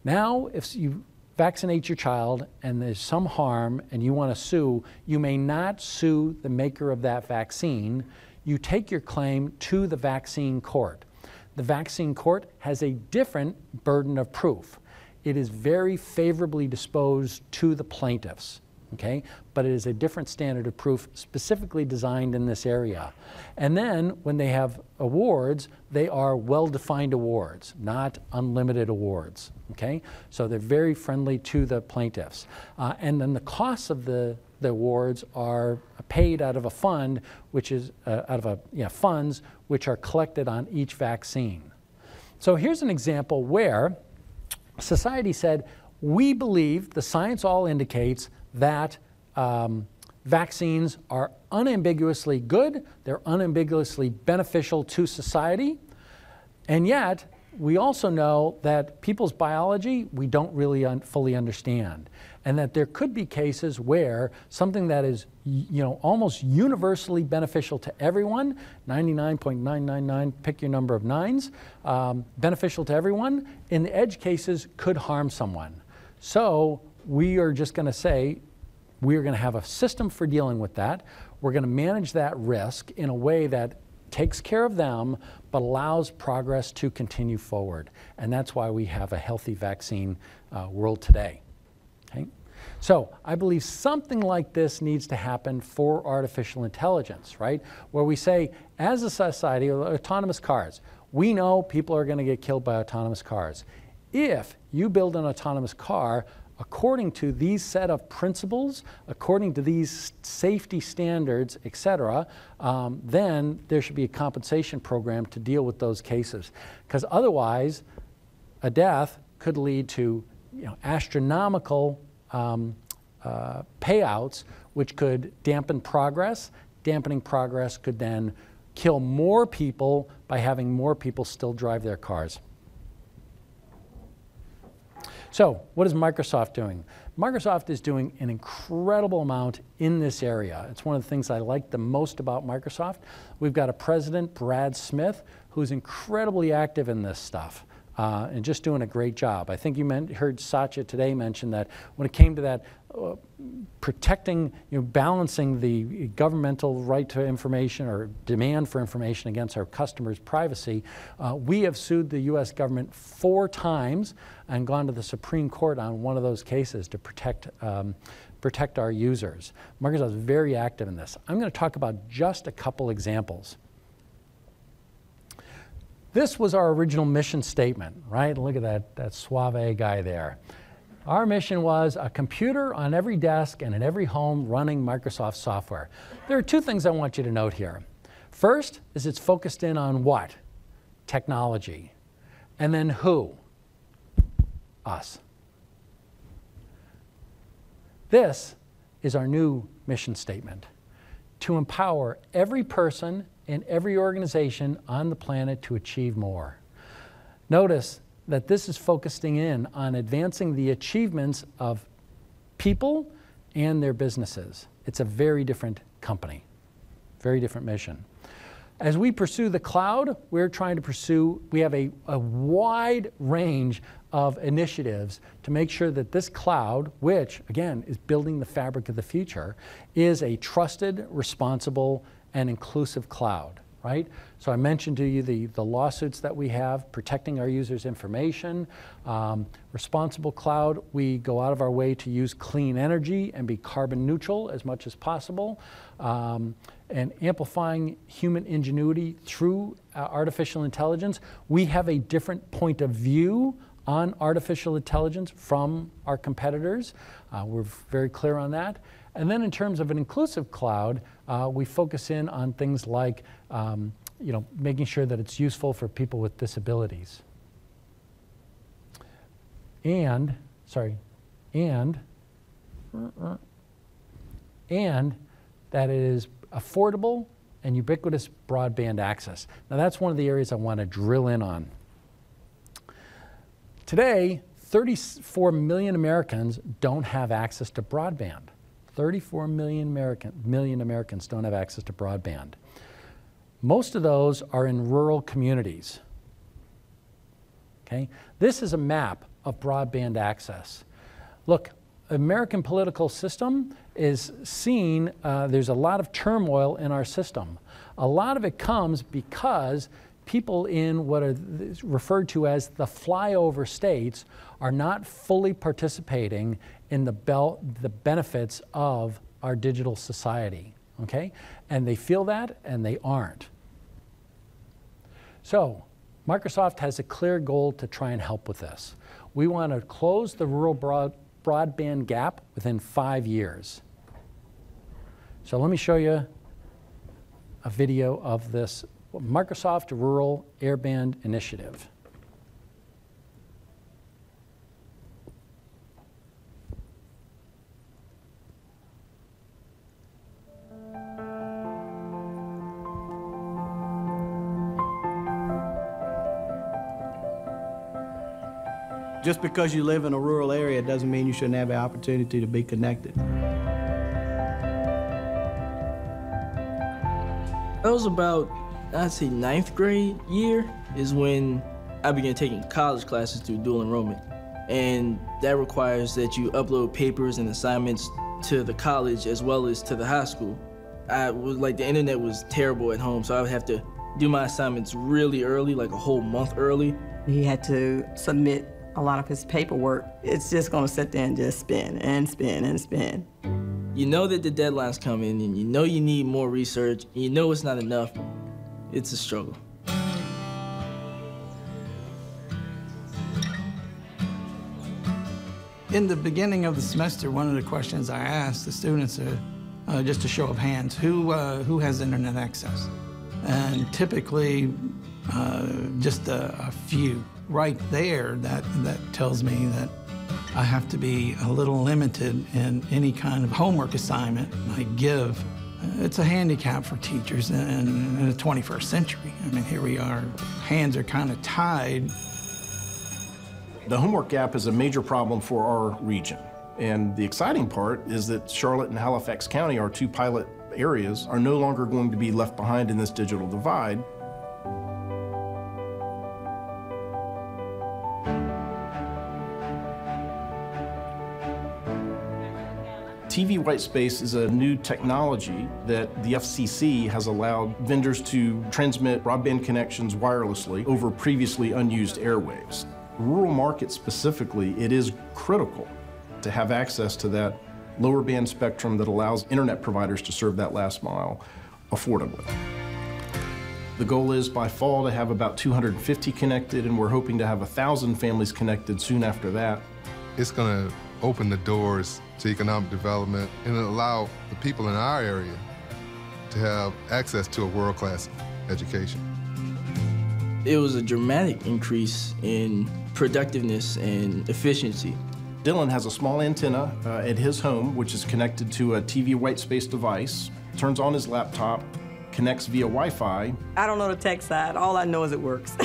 Now, if you vaccinate your child and there's some harm and you want to sue, you may not sue the maker of that vaccine. You take your claim to the vaccine court. The vaccine court has a different burden of proof. It is very favorably disposed to the plaintiffs okay? But it is a different standard of proof specifically designed in this area. And then when they have awards, they are well-defined awards, not unlimited awards, okay? So they're very friendly to the plaintiffs. Uh, and then the costs of the, the awards are paid out of a fund, which is uh, out of a, yeah, funds which are collected on each vaccine. So here's an example where society said, we believe the science all indicates that um, vaccines are unambiguously good, they're unambiguously beneficial to society, and yet we also know that people's biology we don't really un fully understand and that there could be cases where something that is you know almost universally beneficial to everyone 99.999 pick your number of nines um, beneficial to everyone in the edge cases could harm someone so we are just going to say we're going to have a system for dealing with that. We're going to manage that risk in a way that takes care of them but allows progress to continue forward. And that's why we have a healthy vaccine uh, world today. Okay? So I believe something like this needs to happen for artificial intelligence, right? Where we say, as a society, of autonomous cars, we know people are going to get killed by autonomous cars. If you build an autonomous car, according to these set of principles, according to these safety standards, et cetera, um, then there should be a compensation program to deal with those cases. Because otherwise, a death could lead to you know, astronomical um, uh, payouts, which could dampen progress. Dampening progress could then kill more people by having more people still drive their cars. So what is Microsoft doing? Microsoft is doing an incredible amount in this area. It's one of the things I like the most about Microsoft. We've got a president, Brad Smith, who's incredibly active in this stuff. Uh, and just doing a great job. I think you meant, heard Satya today mention that when it came to that uh, protecting, you know, balancing the governmental right to information or demand for information against our customers' privacy, uh, we have sued the U.S. government four times and gone to the Supreme Court on one of those cases to protect, um, protect our users. Microsoft is very active in this. I'm going to talk about just a couple examples. This was our original mission statement, right? Look at that, that suave guy there. Our mission was a computer on every desk and in every home running Microsoft software. There are two things I want you to note here. First is it's focused in on what? Technology. And then who? Us. This is our new mission statement to empower every person and every organization on the planet to achieve more. Notice that this is focusing in on advancing the achievements of people and their businesses. It's a very different company, very different mission. As we pursue the cloud, we're trying to pursue, we have a, a wide range of initiatives to make sure that this cloud, which again is building the fabric of the future, is a trusted, responsible, and inclusive cloud right? So I mentioned to you the, the lawsuits that we have, protecting our users' information. Um, responsible cloud, we go out of our way to use clean energy and be carbon neutral as much as possible. Um, and amplifying human ingenuity through uh, artificial intelligence. We have a different point of view on artificial intelligence from our competitors. Uh, we're very clear on that. And then in terms of an inclusive cloud, uh, we focus in on things like um, you know, making sure that it's useful for people with disabilities. And, sorry, and, and that it is affordable and ubiquitous broadband access. Now that's one of the areas I want to drill in on. Today, 34 million Americans don't have access to broadband. 34 million, American, million Americans don't have access to broadband. Most of those are in rural communities. Okay? This is a map of broadband access. look, American political system is seen, uh, there's a lot of turmoil in our system. A lot of it comes because people in what are referred to as the flyover states are not fully participating in the, the benefits of our digital society. Okay? And they feel that and they aren't. So, Microsoft has a clear goal to try and help with this. We want to close the rural broad, broadband gap within five years. So let me show you a video of this Microsoft Rural Airband Initiative. Just because you live in a rural area doesn't mean you shouldn't have the opportunity to be connected. That was about, I'd say, ninth grade year is when I began taking college classes through dual enrollment. And that requires that you upload papers and assignments to the college as well as to the high school. I was like, the internet was terrible at home, so I would have to do my assignments really early, like a whole month early. He had to submit a lot of his paperwork, it's just gonna sit there and just spin and spin and spin. You know that the deadline's coming and you know you need more research, and you know it's not enough. It's a struggle. In the beginning of the semester, one of the questions I asked the students, uh, uh, just a show of hands, who, uh, who has internet access? And typically, uh, just a, a few right there, that, that tells me that I have to be a little limited in any kind of homework assignment I give. It's a handicap for teachers in, in the 21st century. I mean, here we are, hands are kind of tied. The homework gap is a major problem for our region. And the exciting part is that Charlotte and Halifax County, our two pilot areas, are no longer going to be left behind in this digital divide. TV white space is a new technology that the FCC has allowed vendors to transmit broadband connections wirelessly over previously unused airwaves. Rural markets specifically, it is critical to have access to that lower band spectrum that allows internet providers to serve that last mile affordably. The goal is by fall to have about 250 connected, and we're hoping to have 1,000 families connected soon after that. It's going to open the doors to economic development and allow the people in our area to have access to a world-class education. It was a dramatic increase in productiveness and efficiency. Dylan has a small antenna uh, at his home, which is connected to a TV white space device, turns on his laptop, connects via Wi-Fi. I don't know the tech side. All I know is it works.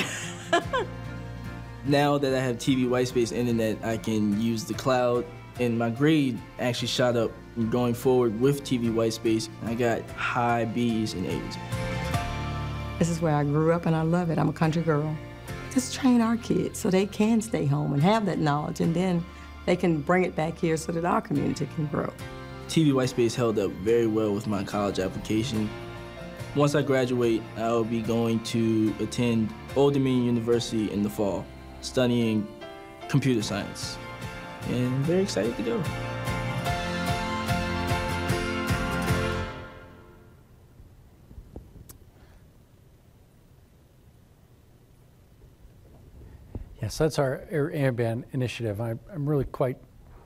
[LAUGHS] now that I have TV white space internet, I can use the cloud and my grade actually shot up going forward with TV white space. I got high B's and A's. This is where I grew up and I love it. I'm a country girl. Just train our kids so they can stay home and have that knowledge and then they can bring it back here so that our community can grow. TV white space held up very well with my college application. Once I graduate, I will be going to attend Old Dominion University in the fall, studying computer science and very excited to go. Yes, that's our Air Airband initiative. I, am really quite,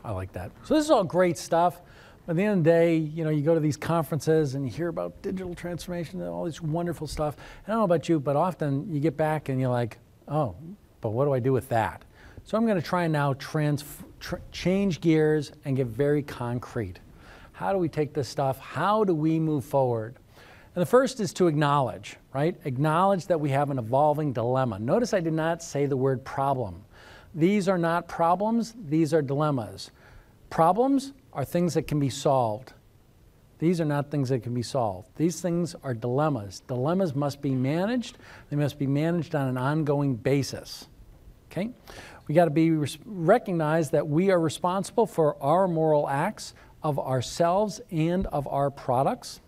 I like that. So this is all great stuff. But at the end of the day, you know, you go to these conferences and you hear about digital transformation and all this wonderful stuff. And I don't know about you, but often you get back and you're like, oh, but what do I do with that? So I'm going to try and now trans change gears and get very concrete. How do we take this stuff? How do we move forward? And the first is to acknowledge, right? Acknowledge that we have an evolving dilemma. Notice I did not say the word problem. These are not problems, these are dilemmas. Problems are things that can be solved. These are not things that can be solved. These things are dilemmas. Dilemmas must be managed, they must be managed on an ongoing basis. Okay? We got to be recognize that we are responsible for our moral acts of ourselves and of our products.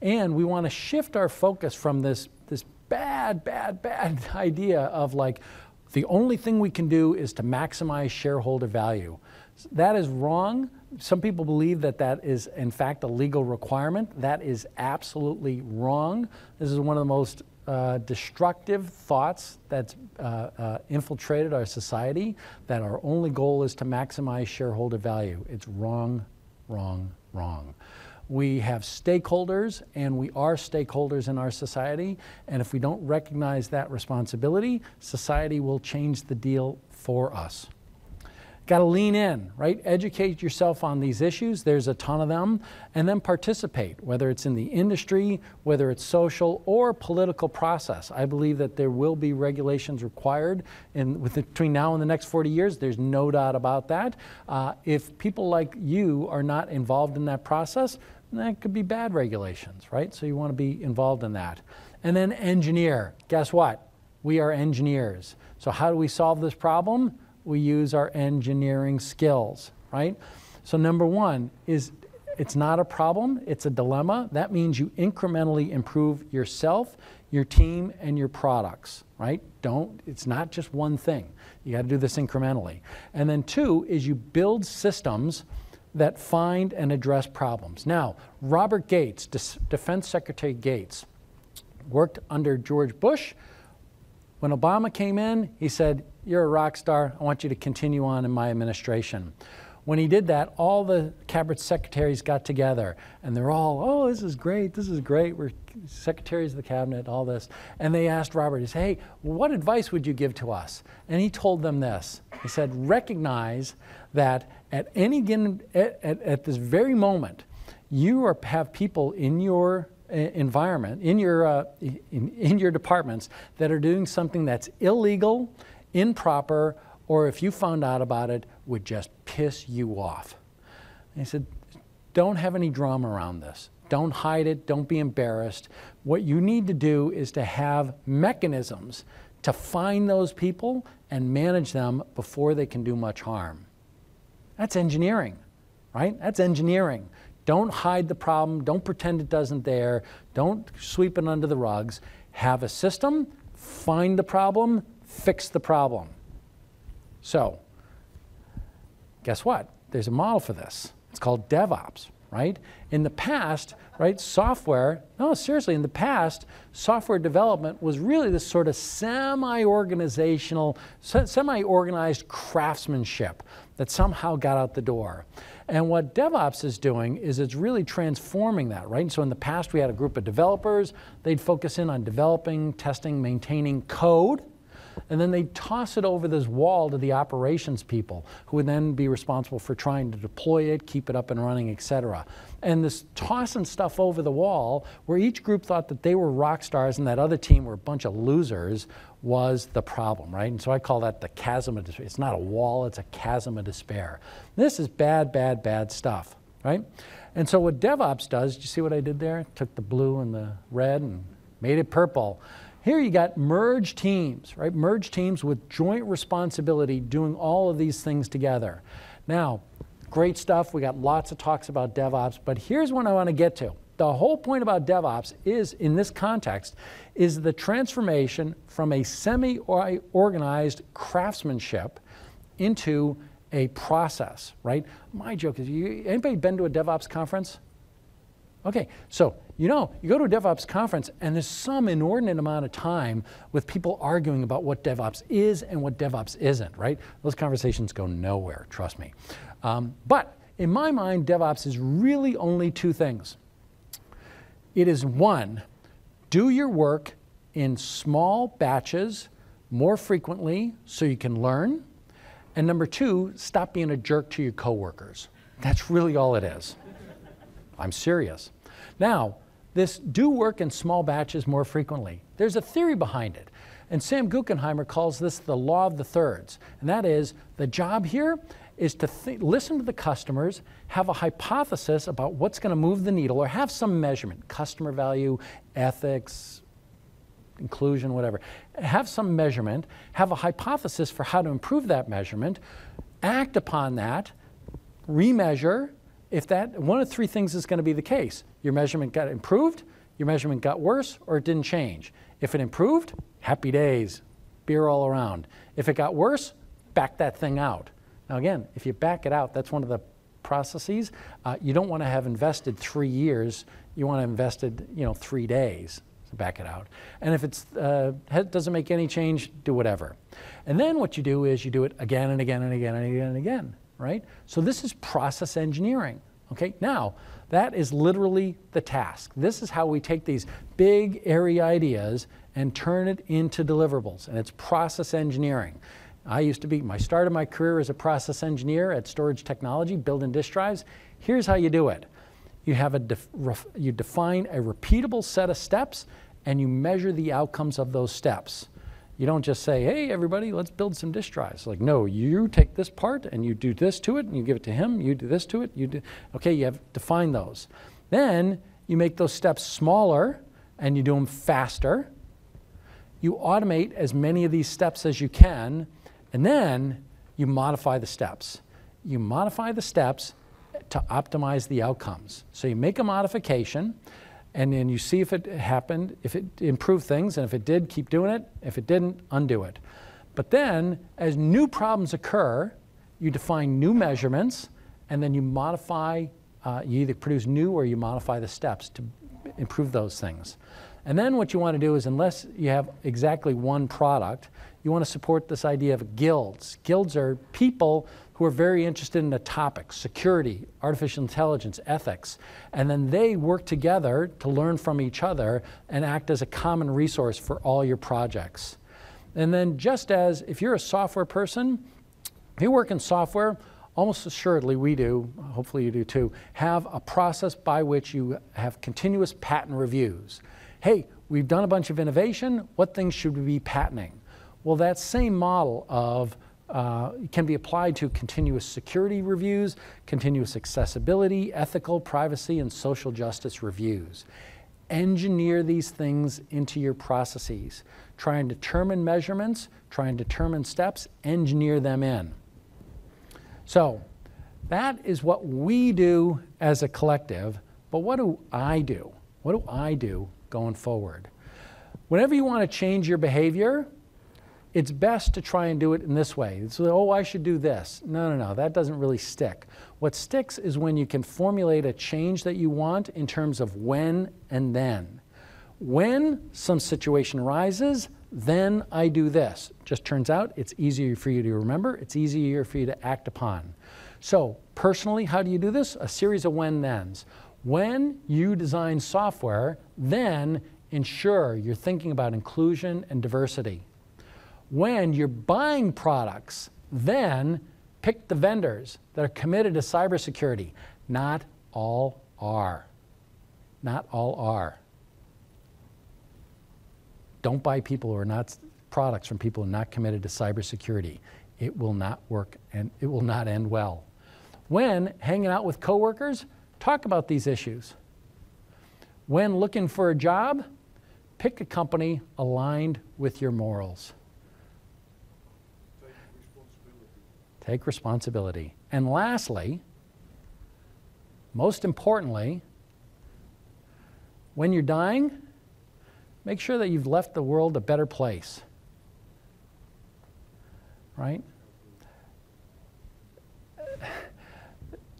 And we want to shift our focus from this, this bad, bad, bad [LAUGHS] idea of like the only thing we can do is to maximize shareholder value. That is wrong. Some people believe that that is, in fact, a legal requirement. That is absolutely wrong. This is one of the most uh, destructive thoughts that uh, uh, infiltrated our society that our only goal is to maximize shareholder value. It's wrong, wrong, wrong. We have stakeholders, and we are stakeholders in our society. And if we don't recognize that responsibility, society will change the deal for us. Got to lean in, right? Educate yourself on these issues. There's a ton of them. And then participate, whether it's in the industry, whether it's social or political process. I believe that there will be regulations required in, with, between now and the next 40 years. There's no doubt about that. Uh, if people like you are not involved in that process, that could be bad regulations, right? So you want to be involved in that. And then engineer. Guess what? We are engineers. So how do we solve this problem? We use our engineering skills, right? So number one is it's not a problem, it's a dilemma. That means you incrementally improve yourself, your team, and your products, right? Don't, it's not just one thing. You got to do this incrementally. And then two is you build systems that find and address problems. Now, Robert Gates, Defense Secretary Gates, worked under George Bush. When Obama came in, he said, You're a rock star. I want you to continue on in my administration. When he did that, all the cabinet secretaries got together and they're all, Oh, this is great. This is great. We're secretaries of the cabinet, all this. And they asked Robert, He said, Hey, what advice would you give to us? And he told them this He said, Recognize that at any given, at, at, at this very moment, you are, have people in your environment, in your, uh, in, in your departments that are doing something that's illegal, improper, or if you found out about it, would just piss you off. And he said, don't have any drama around this. Don't hide it. Don't be embarrassed. What you need to do is to have mechanisms to find those people and manage them before they can do much harm. That's engineering, right? That's engineering. Don't hide the problem. Don't pretend it doesn't there. Don't sweep it under the rugs. Have a system, find the problem, fix the problem. So, guess what? There's a model for this. It's called DevOps, right? In the past, right, software, no, seriously, in the past, software development was really this sort of semi organizational, semi organized craftsmanship that somehow got out the door. And what DevOps is doing is it's really transforming that, right? And so in the past, we had a group of developers. They'd focus in on developing, testing, maintaining code and then they'd toss it over this wall to the operations people who would then be responsible for trying to deploy it, keep it up and running, et cetera. And this tossing stuff over the wall, where each group thought that they were rock stars and that other team were a bunch of losers, was the problem, right? And so I call that the chasm of despair. It's not a wall, it's a chasm of despair. This is bad, bad, bad stuff, right? And so what DevOps does, you see what I did there? Took the blue and the red and made it purple. Here you got merge teams, right? Merge teams with joint responsibility doing all of these things together. Now, great stuff. We got lots of talks about DevOps, but here's what I want to get to. The whole point about DevOps is, in this context, is the transformation from a semi-organized craftsmanship into a process, right? My joke is, you, anybody been to a DevOps conference? Okay, so you know, you go to a DevOps conference and there's some inordinate amount of time with people arguing about what DevOps is and what DevOps isn't, right? Those conversations go nowhere, trust me. Um, but in my mind, DevOps is really only two things. It is one, do your work in small batches more frequently so you can learn. And number two, stop being a jerk to your coworkers. That's really all it is. I'm serious. Now, this do work in small batches more frequently. There's a theory behind it. And Sam Guckenheimer calls this the law of the thirds. And that is the job here is to listen to the customers, have a hypothesis about what's going to move the needle, or have some measurement customer value, ethics, inclusion, whatever. Have some measurement, have a hypothesis for how to improve that measurement, act upon that, remeasure. If that, one of three things is going to be the case. Your measurement got improved, your measurement got worse, or it didn't change. If it improved, happy days, beer all around. If it got worse, back that thing out. Now, again, if you back it out, that's one of the processes. Uh, you don't want to have invested three years. You want to invested, you know, three days to back it out. And if it uh, doesn't make any change, do whatever. And then what you do is you do it again and again and again and again and again, right? So this is process engineering. Okay, now that is literally the task. This is how we take these big, airy ideas and turn it into deliverables, and it's process engineering. I used to be, my start of my career as a process engineer at Storage Technology, building disk drives. Here's how you do it. You, have a def, you define a repeatable set of steps and you measure the outcomes of those steps. You don't just say, hey, everybody, let's build some disk drives. Like, no, you take this part and you do this to it and you give it to him, you do this to it, you do, okay, you have defined those. Then you make those steps smaller and you do them faster. You automate as many of these steps as you can and then you modify the steps. You modify the steps to optimize the outcomes. So you make a modification and then you see if it happened, if it improved things, and if it did, keep doing it. If it didn't, undo it. But then, as new problems occur, you define new measurements, and then you modify, uh, you either produce new or you modify the steps to improve those things. And then what you want to do is, unless you have exactly one product, you want to support this idea of guilds. Guilds are people who are very interested in a topic security, artificial intelligence, ethics. And then they work together to learn from each other and act as a common resource for all your projects. And then, just as if you're a software person, if you work in software, almost assuredly we do, hopefully you do too, have a process by which you have continuous patent reviews. Hey, we've done a bunch of innovation, what things should we be patenting? Well, that same model of uh, can be applied to continuous security reviews, continuous accessibility, ethical, privacy, and social justice reviews. Engineer these things into your processes. Try and determine measurements, try and determine steps, engineer them in. So, that is what we do as a collective, but what do I do? What do I do going forward? Whenever you want to change your behavior, it's best to try and do it in this way. So, oh, I should do this. No, no, no, that doesn't really stick. What sticks is when you can formulate a change that you want in terms of when and then. When some situation arises, then I do this. Just turns out it's easier for you to remember, it's easier for you to act upon. So, personally, how do you do this? A series of when thens. When you design software, then ensure you're thinking about inclusion and diversity when you're buying products, then pick the vendors that are committed to cybersecurity. Not all are. Not all are. Don't buy people who are not products from people who are not committed to cybersecurity. It will not work and it will not end well. When hanging out with coworkers, talk about these issues. When looking for a job, pick a company aligned with your morals. Take responsibility. And lastly, most importantly, when you're dying, make sure that you've left the world a better place. Right?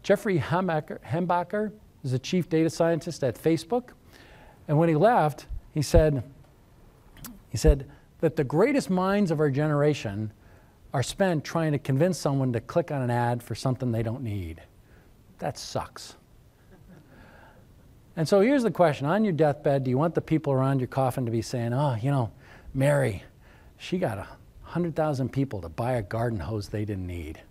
Jeffrey Hammerbacher is the chief data scientist at Facebook. And when he left, he said, he said that the greatest minds of our generation are spent trying to convince someone to click on an ad for something they don't need. That sucks. And so here's the question on your deathbed, do you want the people around your coffin to be saying, oh, you know, Mary, she got a 100,000 people to buy a garden hose they didn't need?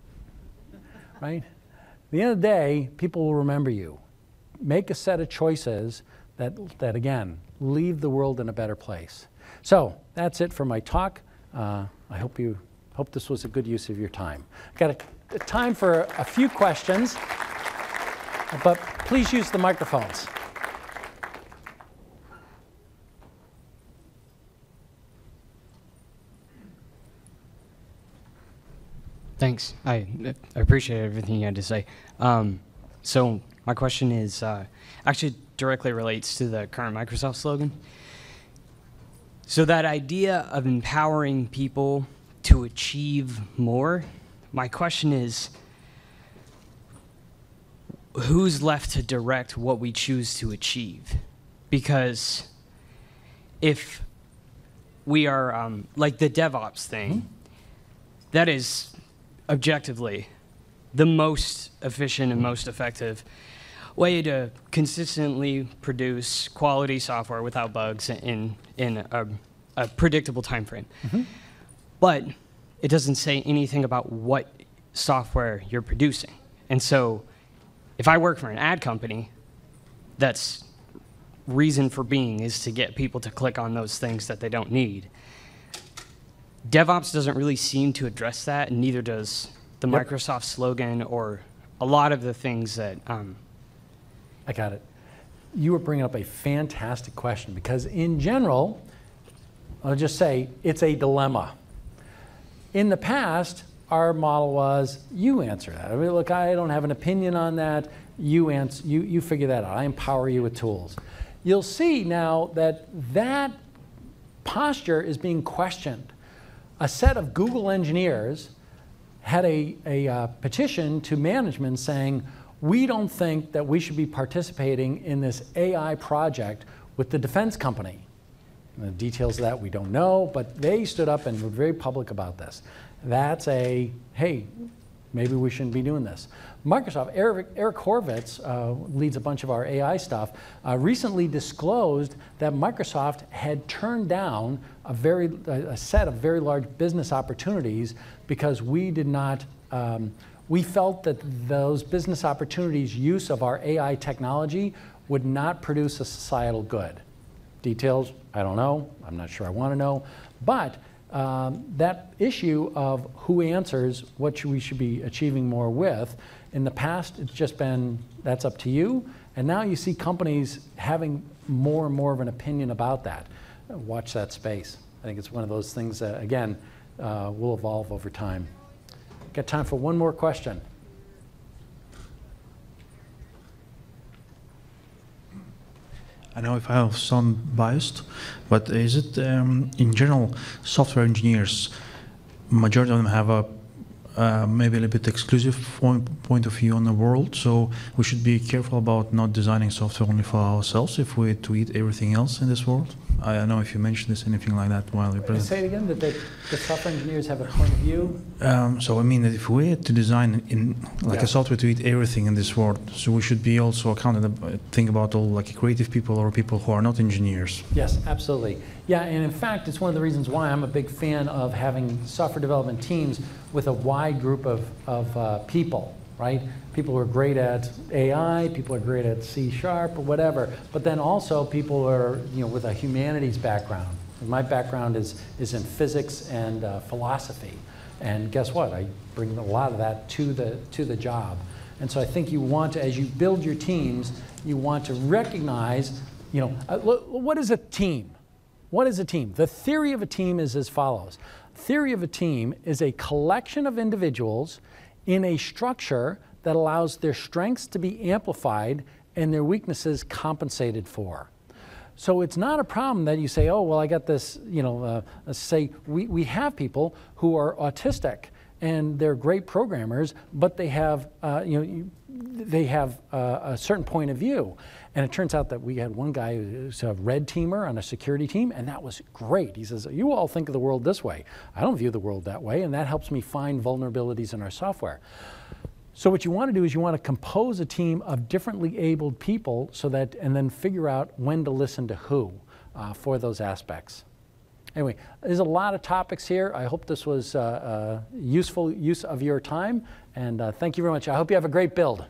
[LAUGHS] right? At the end of the day, people will remember you. Make a set of choices that, that again, leave the world in a better place. So that's it for my talk. Uh, I hope you Hope this was a good use of your time. Got a, a time for a few questions, but please use the microphones. Thanks. I, I appreciate everything you had to say. Um, so my question is uh, actually directly relates to the current Microsoft slogan. So that idea of empowering people to achieve more, my question is, who's left to direct what we choose to achieve? Because if we are um, like the DevOps thing, that is objectively the most efficient and most effective way to consistently produce quality software without bugs in in a, a predictable time frame. But it doesn't say anything about what software you're producing. And so if I work for an ad company, that's reason for being is to get people to click on those things that they don't need. DevOps doesn't really seem to address that, and neither does the Yep. Microsoft slogan or a lot of the things that. Um, I got it. You were bringing up a fantastic question because, in general, I'll just say it's a dilemma. In the past, our model was you answer that. I mean, look, I don't have an opinion on that. You, answer, you, you figure that out. I empower you with tools. You'll see now that that posture is being questioned. A set of Google engineers had a, a uh, petition to management saying, we don't think that we should be participating in this AI project with the defense company. And the details of that we don't know, but they stood up and were very public about this. That's a, hey, maybe we shouldn't be doing this. Microsoft, Eric, Eric Horvitz uh, leads a bunch of our AI stuff, uh, recently disclosed that Microsoft had turned down a, very, a, set of very large business opportunities because we did not, um, we felt that those business opportunities' use of our AI technology would not produce a societal good. Details, I don't know. I'm not sure I want to know. But um, that issue of who answers what we should be achieving more with, in the past, it's just been that's up to you. And now you see companies having more and more of an opinion about that. Watch that space. I think it's one of those things that, again, uh, will evolve over time. Got time for one more question. I know if I have some biased, but is it um, in general software engineers? Majority of them have a uh, maybe a little bit exclusive point, point of view on the world. So we should be careful about not designing software only for ourselves if we tweet everything else in this world. I don't know if you mentioned this anything like that while you present. Say it again. That the, the software engineers have a point of view. Um, so I mean that if we had to design in like Yeah. a software to eat everything in this world, so we should be also accounted think about all like creative people or people who are not engineers. Yes, absolutely. Yeah, and in fact, it's one of the reasons why I'm a big fan of having software development teams with a wide group of, of uh, people, right? People are great at AI, people are great at C sharp or whatever, but then also people are, you know, with a humanities background. My background is, is in physics and uh, philosophy. And guess what? I bring a lot of that to the, to the job. And so I think you want to, as you build your teams, you want to recognize, you know, uh, what is a team? What is a team? The theory of a team is as follows. Theory of a team is a collection of individuals in a structure that allows their strengths to be amplified and their weaknesses compensated for. So it's not a problem that you say, oh, well, I got this, you know, uh, let's say we, we have people who are autistic and they're great programmers, but they have, uh, you know, they have uh, a certain point of view. And it turns out that we had one guy who's a red teamer on a security team, and that was great. He says, You all think of the world this way. I don't view the world that way, and that helps me find vulnerabilities in our software. So what you want to do is you want to compose a team of differently abled people so that, and then figure out when to listen to who uh, for those aspects. Anyway, there's a lot of topics here. I hope this was uh, uh, useful use of your time, and uh, thank you very much. I hope you have a great build.